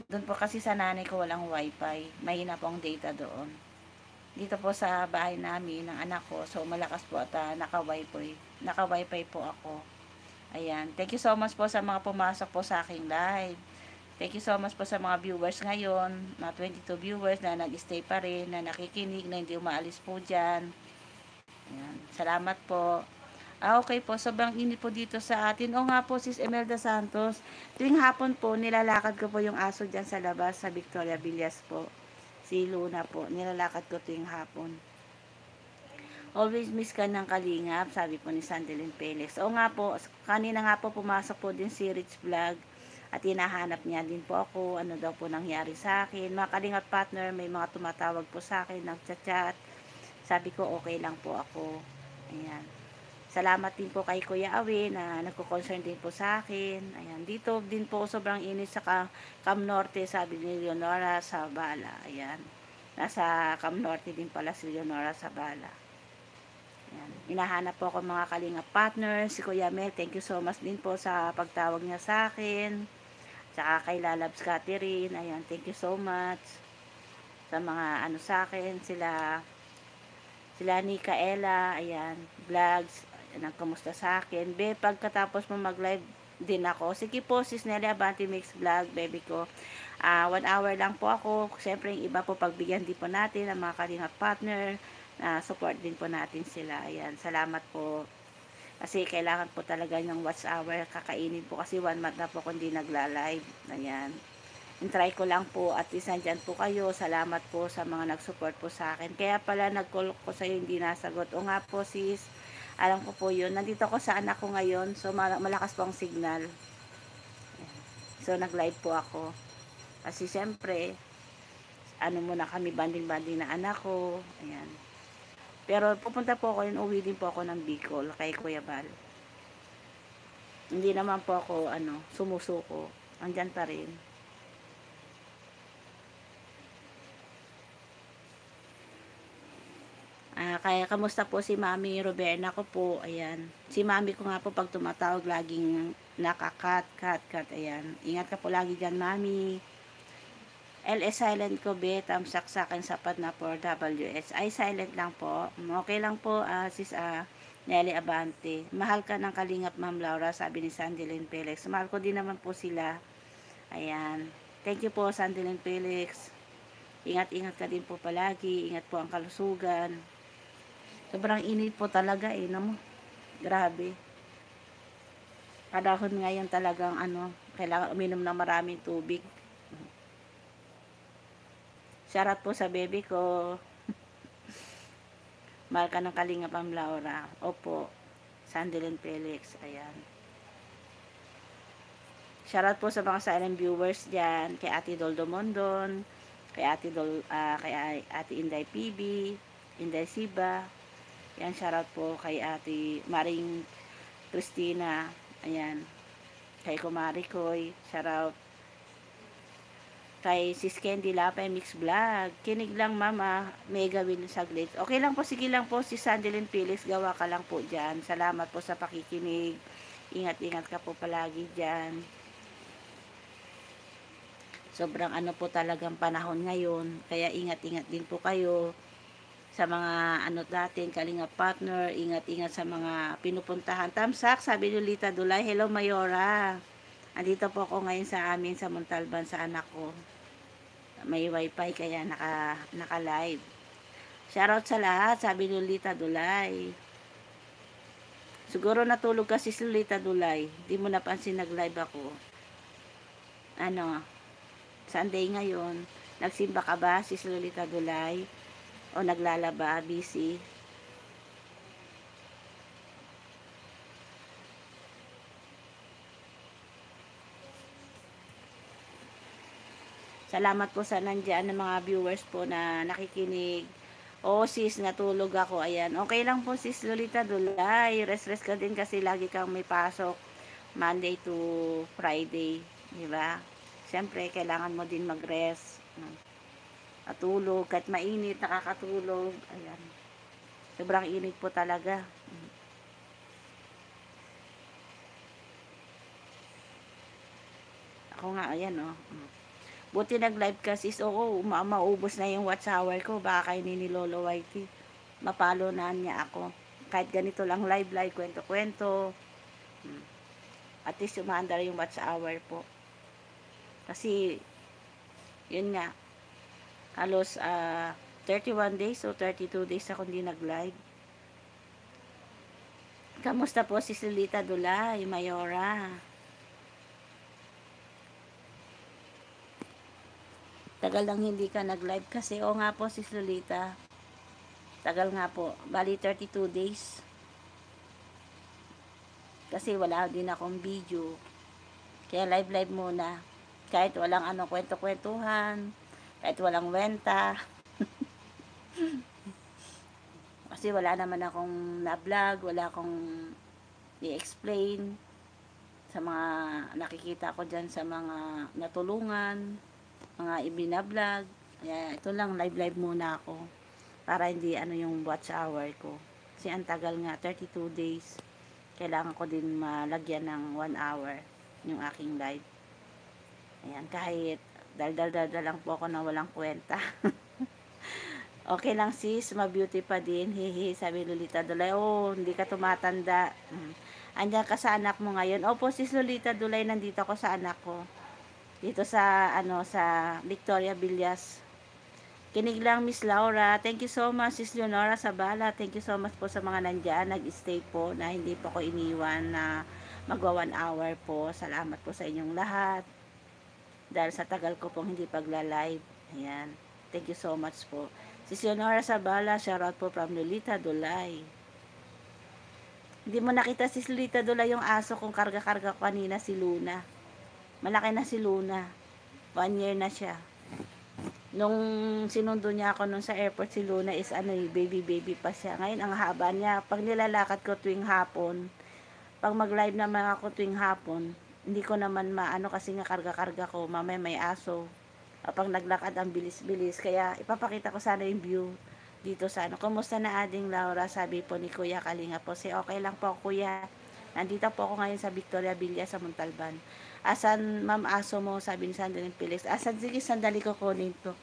Doon po kasi sa nanay ko walang wifi. Mahina po ang data doon. Dito po sa bahay namin ng anak ko. So malakas po at ah, naka-wifi. Naka-wifi po ako. Ayan. Thank you so much po sa mga pumasok po sa aking live. Thank you so much po sa mga viewers ngayon, mga 22 viewers na nag-stay pa rin, na nakikinig, na hindi umaalis po dyan. Ayan. Salamat po. Ah, okay po. Sobrang init po dito sa atin. O nga po, sis Emelda Santos. Tuwing hapon po, nilalakad ko po yung aso dyan sa labas sa Victoria Villas po. Si Luna po. Nilalakad ko tuwing hapon. Always miss ka ng kalingap, sabi po ni Sandelin Peles. O nga po, kanina nga po pumasok po din si Rich Vlog at hinahanap niya din po ako, ano daw po nangyari sa akin. Mga kalingap partner, may mga tumatawag po sa akin, nagchat-chat. Sabi ko, okay lang po ako. Ayan. Salamat din po kay Kuya Awe na nagko-concern din po sa akin. Ayan. Dito din po sobrang init sa Cam Norte, sabi ni Leonora Sabala. Ayan. Nasa Cam Norte din pala si Leonora Sabala. Ayan. Inahanap po ako mga kalingap partners. Si Kuya Mel, thank you so much din po sa pagtawag niya sa akin. Tsaka kay Lalabs Catherine, ayan, thank you so much. Sa mga ano sa akin, sila sila ni Kaela, ayan, vlogs, ayan, kamusta sa akin. Be, pagkatapos mo mag-live din ako, sige po, sis Nelly Abanti Mix Vlog, baby ko. Uh, one hour lang po ako. Siyempre, yung iba po pagbigyan din po natin ang mga kalingap partner uh, support din po natin sila. Ayan, salamat po. Kasi kailangan po talaga ng watch hour. Kakainin po kasi one month na po kung di nagla-live. Ayan. try ko lang po at least nandyan po kayo. Salamat po sa mga nag-support po sa akin. Kaya pala nag-call ko sa iyo hindi nasagot. O nga po sis, alam ko po yun. Nandito ako sa anak ko ngayon. So malakas po ang signal. So nag-live po ako. Kasi siyempre, ano muna kami banding-banding na anak ko. Ayan. Pero pupunta po ako yun, uwi din po ako ng Bicol kay Kuya Bal. Hindi naman po ako ano, sumusuko. Andyan pa rin. Ah, kaya kamusta po si Mami Roberna ko po, ayan. Si Mami ko nga po pag tumatawag laging nakakat, kat, kat, ayan. Ingat ka po lagi dyan, Mami. LS silent ko be, tamsak sa akin sapat na for WS. Ay, silent lang po. Okay lang po, uh, sis uh, Nelly Abante. Mahal ka ng kalingap, Ma'am Laura, sabi ni Sandelin Felix. Mahal ko din naman po sila. Ayan. Thank you po, Sandelin Felix. Ingat-ingat ka din po palagi. Ingat po ang kalusugan. Sobrang init po talaga eh. Namo. Grabe. Panahon ngayon talagang ano, kailangan uminom ng maraming tubig. Shoutout po sa baby ko. Mahal ka ng kalinga pang Laura. Opo. Sandelin Felix. Ayan. Shoutout po sa mga silent viewers dyan. Kay Ate Doldo Mondon. Kay Ate, Dol, uh, kay Ate Inday PB. Inday Siba. Yan, shoutout po kay Ate Maring Christina. Ayan. Kay Kumari Koy. Shoutout kay Sis Candy Lapay Mix Vlog. Kinig lang mama, may gawin saglit. Okay lang po, sige lang po si Sandelin Pilis, gawa ka lang po dyan. Salamat po sa pakikinig. Ingat-ingat ka po palagi dyan. Sobrang ano po talagang panahon ngayon. Kaya ingat-ingat din po kayo sa mga ano natin, kalinga partner. Ingat-ingat sa mga pinupuntahan. Tamsak, sabi ni Lita Dulay. Hello Mayora. Andito po ako ngayon sa amin sa Montalban sa anak ko. May wifi kaya naka, naka live. Shoutout sa lahat, sabi ni Lolita Dulay. Siguro natulog kasi si Lolita Dulay. Di mo napansin nag-live ako. Ano, Sunday ngayon. Nagsimba ka ba si Lolita Dulay? O naglalaba, busy? Salamat po sa nandiyan ng mga viewers po na nakikinig. O oh, sis, natulog ako. Ayan. Okay lang po sis Lolita Dulay. Rest-rest ka din kasi lagi kang may pasok. Monday to Friday. Di ba? Siyempre, kailangan mo din mag-rest. Katulog, kahit mainit, nakakatulog. Ayan. Sobrang init po talaga. Ako nga, ayan oh. Mm. Buti nag-live ka sis. Oo, ma maubos na yung watch hour ko. Baka kayo ni Lolo Whitey. Mapalo na niya ako. Kahit ganito lang live, live, kwento-kwento. Hmm. At least umaandar yung watch hour po. Kasi, yun nga, halos uh, 31 days o 32 days ako hindi nag-live. Kamusta po si Silita Dulay, Mayora? Tagal lang hindi ka nag-live kasi o nga po si Silita. Tagal nga po. Bali 32 days. Kasi wala din akong video. Kaya live-live muna. Kahit walang ano kwento-kwentuhan. Kahit walang wenta. Kasi wala naman akong na-vlog, wala akong i-explain sa mga nakikita ko dyan sa mga natulungan, mga ibinablog. Kaya ito lang, live-live muna ako para hindi ano yung watch hour ko. Kasi ang tagal nga, 32 days. Kailangan ko din malagyan ng 1 hour yung aking live. Ayan, kahit dal-dal-dal lang po ako na walang kwenta. okay lang sis, ma-beauty pa din. Hihi, sabi Lolita Dulay. Oh, hindi ka tumatanda. Mm. Andiyan ka sa anak mo ngayon. Opo, sis Lolita Dulay, nandito ako sa anak ko. Dito sa, ano, sa Victoria Villas. Kinig lang, Miss Laura. Thank you so much, Sis Leonora Sabala. Thank you so much po sa mga nandyan. Nag-stay po na hindi po ko iniwan na magwa one hour po. Salamat po sa inyong lahat. Dahil sa tagal ko pong hindi pagla-live. Ayan. Thank you so much po. Sis Leonora Sabala, shoutout po from Lolita Dulay. Hindi mo nakita si Lolita Dulay yung aso kung karga-karga kanina si Luna. Malaki na si Luna. One year na siya. Nung sinundo niya ako nung sa airport si Luna is ano eh, baby baby pa siya. Ngayon ang haba niya. Pag nilalakad ko tuwing hapon, pag mag-live naman ako tuwing hapon, hindi ko naman maano kasi nga karga-karga ko. Mamaya may aso pag naglakad ang bilis-bilis. Kaya ipapakita ko sana yung view dito sa ano. Kumusta na ading Laura? Sabi po ni Kuya Kalinga po. Si okay lang po Kuya. Nandito po ako ngayon sa Victoria Villa sa Montalban. Asan ma'am aso mo? Sabi ni Sandalin Felix. Asan? Sige, sandali ko kunin to.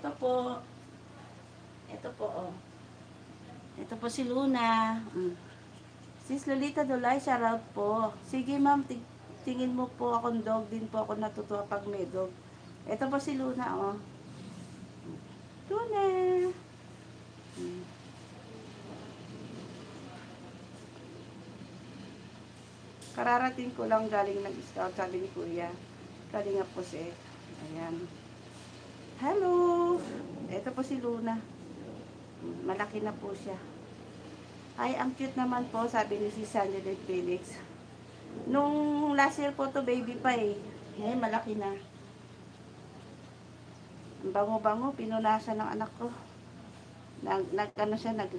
Ito po. Ito po, oh. Ito po si Luna. Mm. Sis Lolita Dolay, shoutout po. Sige ma'am, ting tingin mo po akong dog. Din po ako natutuwa pag may dog. Ito po si Luna, oh. Luna. Mm. Kararating ko lang galing nag-scout, sabi ni Kuya. Galing nga po si Ayan. Hello! Ito po si Luna. Malaki na po siya. Ay, ang cute naman po, sabi ni si Sandy Felix. Nung last year po to baby pa eh. Eh, malaki na. Ang bango-bango, pinunasan ng anak ko. Nag, nag ano siya, nag,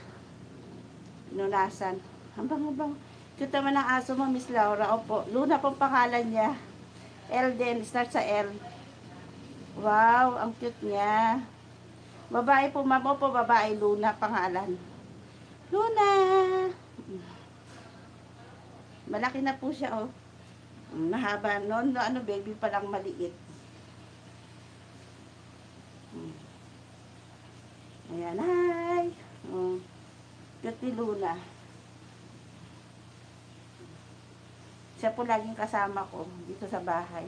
pinunasan. Ang bango-bango. Cute naman ang aso mo, Miss Laura. Opo, Luna pong pangalan niya. L din, start sa L. Wow, ang cute niya. Babae po, ma'am. po, babae. Luna, pangalan. Luna! Malaki na po siya, oh. Mahaba. Noon, no, ano, baby pa lang maliit. Ayan, hi! Oh. Cute ni Luna. Siya po laging kasama ko dito sa bahay.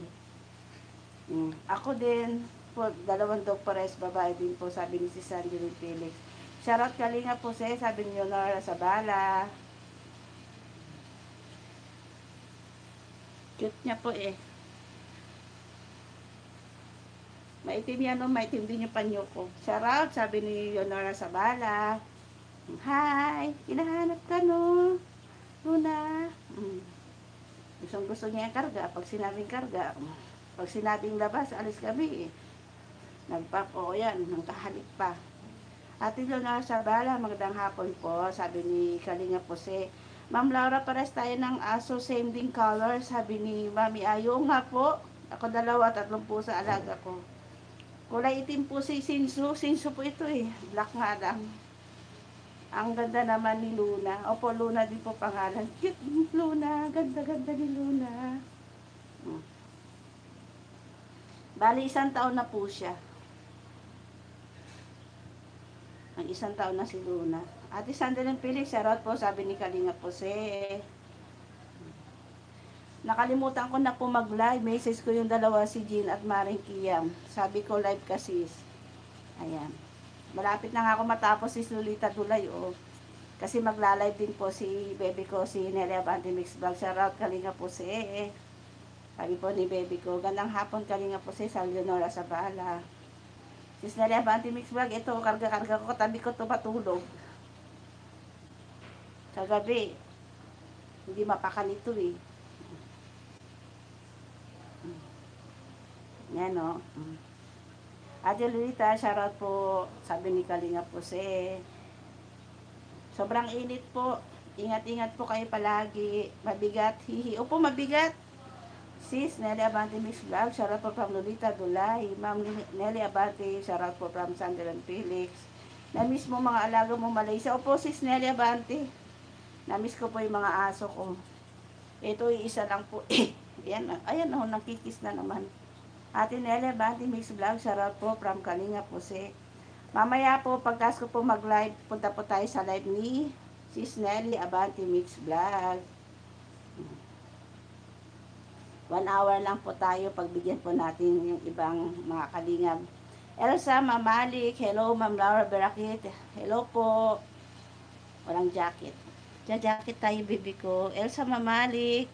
Mm. Ako din, po, dalawang dog pares babae din po, sabi ni si Sandy Felix. Shoutout Kalinga po se, sabi ni Leonora Sabala. Cute niya po eh. Maitim yan o, maitim din yung panyo ko. Shoutout, sabi ni Leonora Sabala. Hi! Hinahanap ka no? Luna. Mm. Gustong gusto niya yung karga. Pag sinabing karga, mm. pag sinabing labas, alis kami eh. Nagpapo, yan, nang kahalik pa. Ate Leonora Sabala, magandang hapon po. Sabi ni Kalinga Pose. Ma'am Laura, pares tayo ng aso, same din color. Sabi ni Mami Ayo nga po. Ako dalawa, tatlong po sa alaga ko. Kulay itim po si Sinsu. Sinsu po ito eh. Black nga lang. Ang ganda naman ni Luna. Opo, Luna din po pangalan. Cute, Luna. Ganda-ganda ni Luna. Hmm. Bali, isang taon na po siya. Ang isang taon na si Luna. Ate Sandra ng Felix, shoutout po, sabi ni Kalinga Pose. Nakalimutan ko na po mag-live. Message ko yung dalawa si Jean at Maring Kiyam. Sabi ko live kasi. Ayan. Malapit na nga ako matapos si Lolita Dulay, oh. Kasi magla-live din po si baby ko, si Nelia Banti Mix Vlog. Shoutout Kalinga Pose. Sabi po ni baby ko, gandang hapon Kalinga Pose sa Leonora Sabala. Sis Banti Mix Vlog, ito, karga-karga ko, tabi ko to matulog. Kagabi, hindi mapakalito eh. Yan o. Mm. Ate Lolita, shoutout po, sabi ni Kalinga po si Sobrang init po. Ingat-ingat po kayo palagi. Mabigat, hihi. Opo, mabigat. Sis, Nelly Abante Mix Vlog, shoutout po from Lolita Dulay. Ma'am Nelly Abante, shoutout po from Sandalan Felix. Namiss mo mga alaga mo Malaysia. Opo, sis Nelly Abante. Namiss ko po yung mga aso ko. Ito yung isa lang po. Ayan, ayan oh, nakikis na naman. Ate Nelly Abante Mix Vlog, shoutout po from Kalinga po si Mamaya po, pagkas ko po mag-live, punta po tayo sa live ni Sis Nelly Abante Mix Vlog. One hour lang po tayo, pagbigyan po natin yung ibang mga kalingap. Elsa Mamalik, hello Ma'am Laura Berakit, hello po. Walang jacket. Ja-jacket tayo, baby ko. Elsa Mamalik.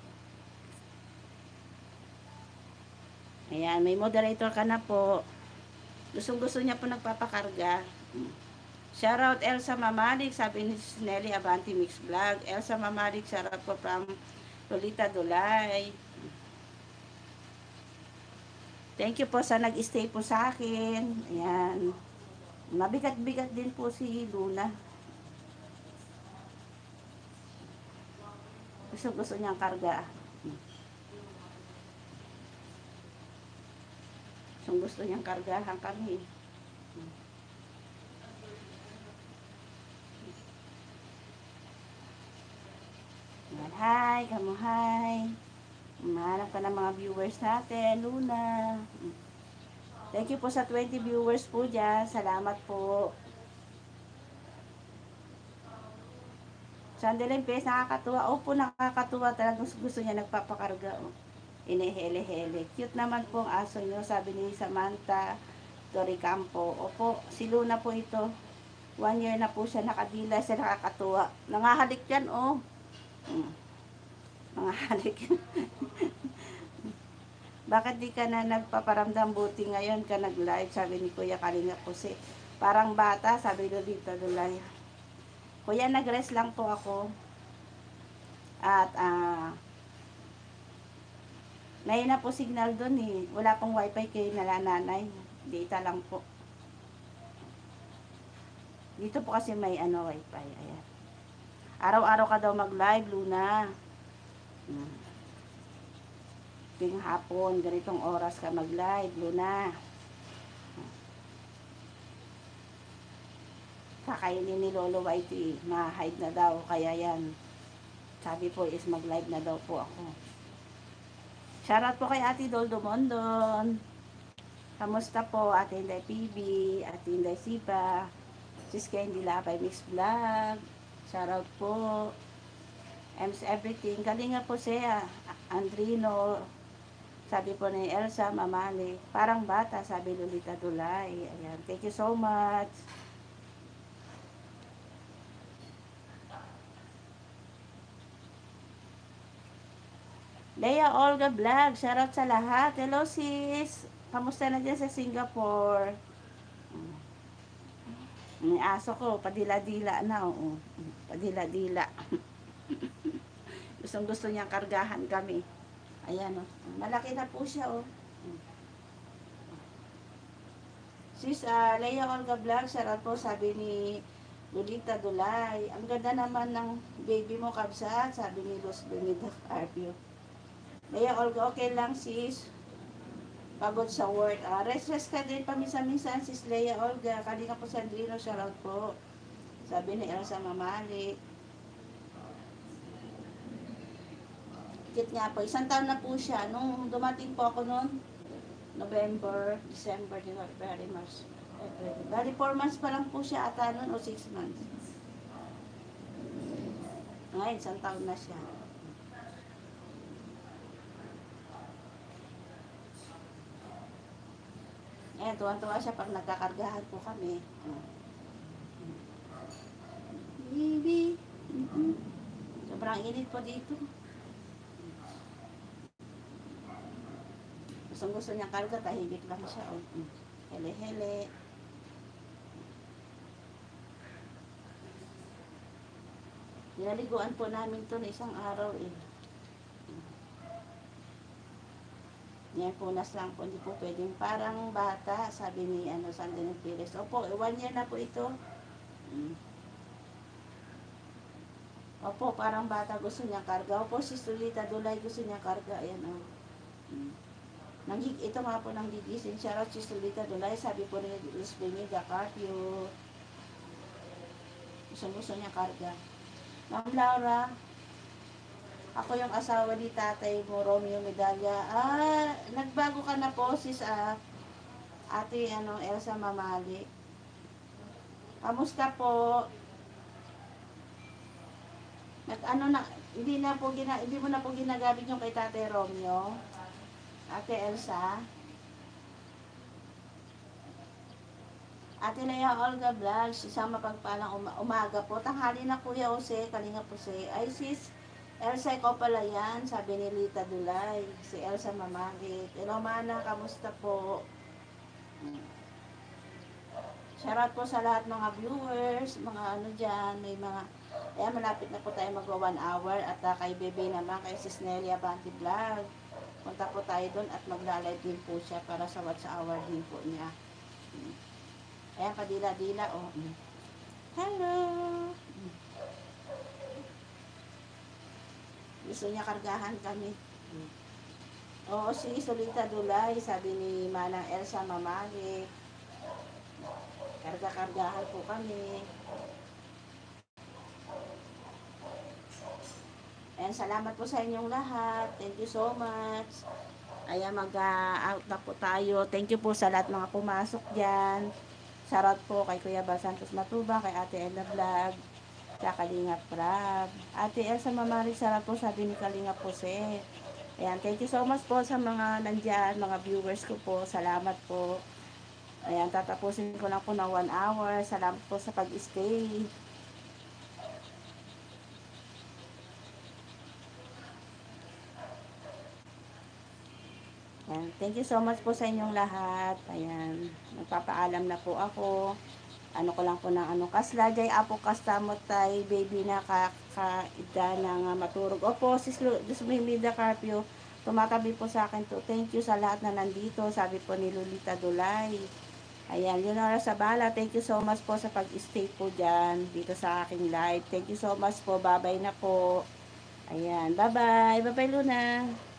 Ayan, may moderator ka na po. Gustong gusto niya po nagpapakarga. Shoutout Elsa Mamalik, sabi ni Nelly Avanti Mix Vlog. Elsa Mamalik, shoutout po from Lolita Dulay. Thank you po sa nag-stay po sa akin. Ayan. Mabigat-bigat din po si Luna. Gusto gusto niyang karga. Kung gusto niyang kargahan kami. Hi, kamu hi. Mahanap ka ng mga viewers natin, Luna. Thank you po sa 20 viewers po dyan. Salamat po. Sandalin Pes, nakakatuwa. Opo, nakakatuwa talaga. Gusto, niya nagpapakarga. Oh. Inehele-hele. Cute naman po ang aso nyo, sabi ni Samantha Doricampo. Opo, si Luna po ito. One year na po siya nakadila, siya nakakatuwa. Nangahalik yan, oh. Hmm. Nangahalik. Bakit di ka na nagpaparamdam buti ngayon ka nag-live, sabi ni Kuya Kalinga Kuse. Parang bata, sabi ko dito, Dulay. Kuya, nag-rest lang po ako. At, ah, uh, ngayon na po signal doon eh. Wala pong wifi kay nalananay. Data lang po. Dito po kasi may ano wifi. Ayan. Araw-araw ka daw mag-live, Luna. Hmm. Ting hapon, ganitong oras ka mag-live, Luna. Kakainin ni Lolo Whitey. Ma-hide na daw, kaya yan. Sabi po is mag-live na daw po ako. Shoutout po kay Ate Doldo Mondon. Kamusta po Ate Inday PB, Ate Inday Sipa, Sis Candy Lapay Mix Vlog. Shoutout po. Ems everything. Galinga po siya. Ah, Andrino, sabi po ni Elsa, mamali. Parang bata, sabi Lolita Dulay. Ayan. Thank you so much. Lea Olga Vlog, shoutout sa lahat. Hello sis, kamusta na dyan sa Singapore? Mm. May aso ko, padila-dila na. Oo. Padila-dila. Gustong gusto niyang kargahan kami. Ayan, oh. Malaki na po siya, oh. Sis, uh, Leia Olga Vlog, shoutout po, sabi ni Lolita Dulay. Ang ganda naman ng baby mo, Kabsat, sabi ni Luz Benita Carpio. Leia Olga, okay lang sis. Pagod sa work. Ah, rest, rest ka din paminsan-minsan sis Leia Olga. Kalina po Sandrino, shoutout po. Sabi ni Elsa Mamali. Kit nga po, isang taon na po siya. Nung dumating po ako noon, November, December, January, March, April. Bali, 4 months pa lang po siya ata noon o 6 months. Ngayon, isang taon na siya. Eh, tuwan-tuwa siya pag nagkakargahan po kami. Baby. Sobrang init po dito. Gusto gusto niya karga, tahimik lang siya. Oh. Hele-hele. Naliguan po namin to na isang araw eh. Yan, punas lang po. Hindi po pwedeng parang bata, sabi ni ano, Sandy ng Pires. Opo, one year na po ito. Hmm. Opo, parang bata gusto niya karga. Opo, si Sulita Dulay gusto niya karga. Ayan, oh. Hmm. Nanghig, ito nga po nang gigising siya raw si Sulita Dulay. Sabi po ni Luz Benida Carpio. Gusto, gusto niya karga. Ma'am Laura, ako yung asawa ni tatay mo, Romeo Medalla. Ah, nagbago ka na po, sis, ah, ate, ano, Elsa Mamali. Kamusta po? Nag, ano na, hindi na po, gina, hindi mo na po ginagamit yung kay tatay Romeo. Ate Elsa. Ate Lea Olga Vlogs, isang mapagpalang uma umaga po. Tanghali na Kuya Jose, Kalinga po si Ay sis, Elsa, ikaw pala yan, sabi ni Lita Dulay. Si Elsa Mamagit. Hello, Mana, kamusta po? Shoutout po sa lahat mga viewers, mga ano dyan, may mga, ayan, malapit na po tayo magwa one hour, at uh, kay Bebe naman, kay Sis Nelly Abanti Vlog. Punta po tayo doon at magla-live din po siya para sa watch hour din po niya. Ayan, kadila-dila, oh. Hello! Gusto niya kargahan kami. Oo, si Solita Dulay, sabi ni Manang Elsa Mamali. Karga-kargahan po kami. Ayan, salamat po sa inyong lahat. Thank you so much. Ayan, mag-out na po tayo. Thank you po sa lahat mga pumasok dyan. Shoutout po kay Kuya Basantos Matuba, kay Ate Ella Vlog sa Kalinga Prab. Ate Elsa Mamari Sarap po sabi ni Kalinga Pose. Ayan, thank you so much po sa mga nandyan, mga viewers ko po. Salamat po. Ayan, tatapusin ko lang po ng 1 hour. Salamat po sa pag-stay. Ayan, thank you so much po sa inyong lahat. Ayan, magpapaalam na po ako. Ano ko lang po ng ano. Kaslajay apo kastamot tay baby na ka, kaida ng uh, maturog. Opo sis Lumida Carpio tumatabi po sa akin to. Thank you sa lahat na nandito sabi po ni Lolita Dulay. Ayan Leonora Sabala thank you so much po sa pag-stay po dyan dito sa aking live. Thank you so much po. Bye bye na po. Ayan bye bye bye bye Luna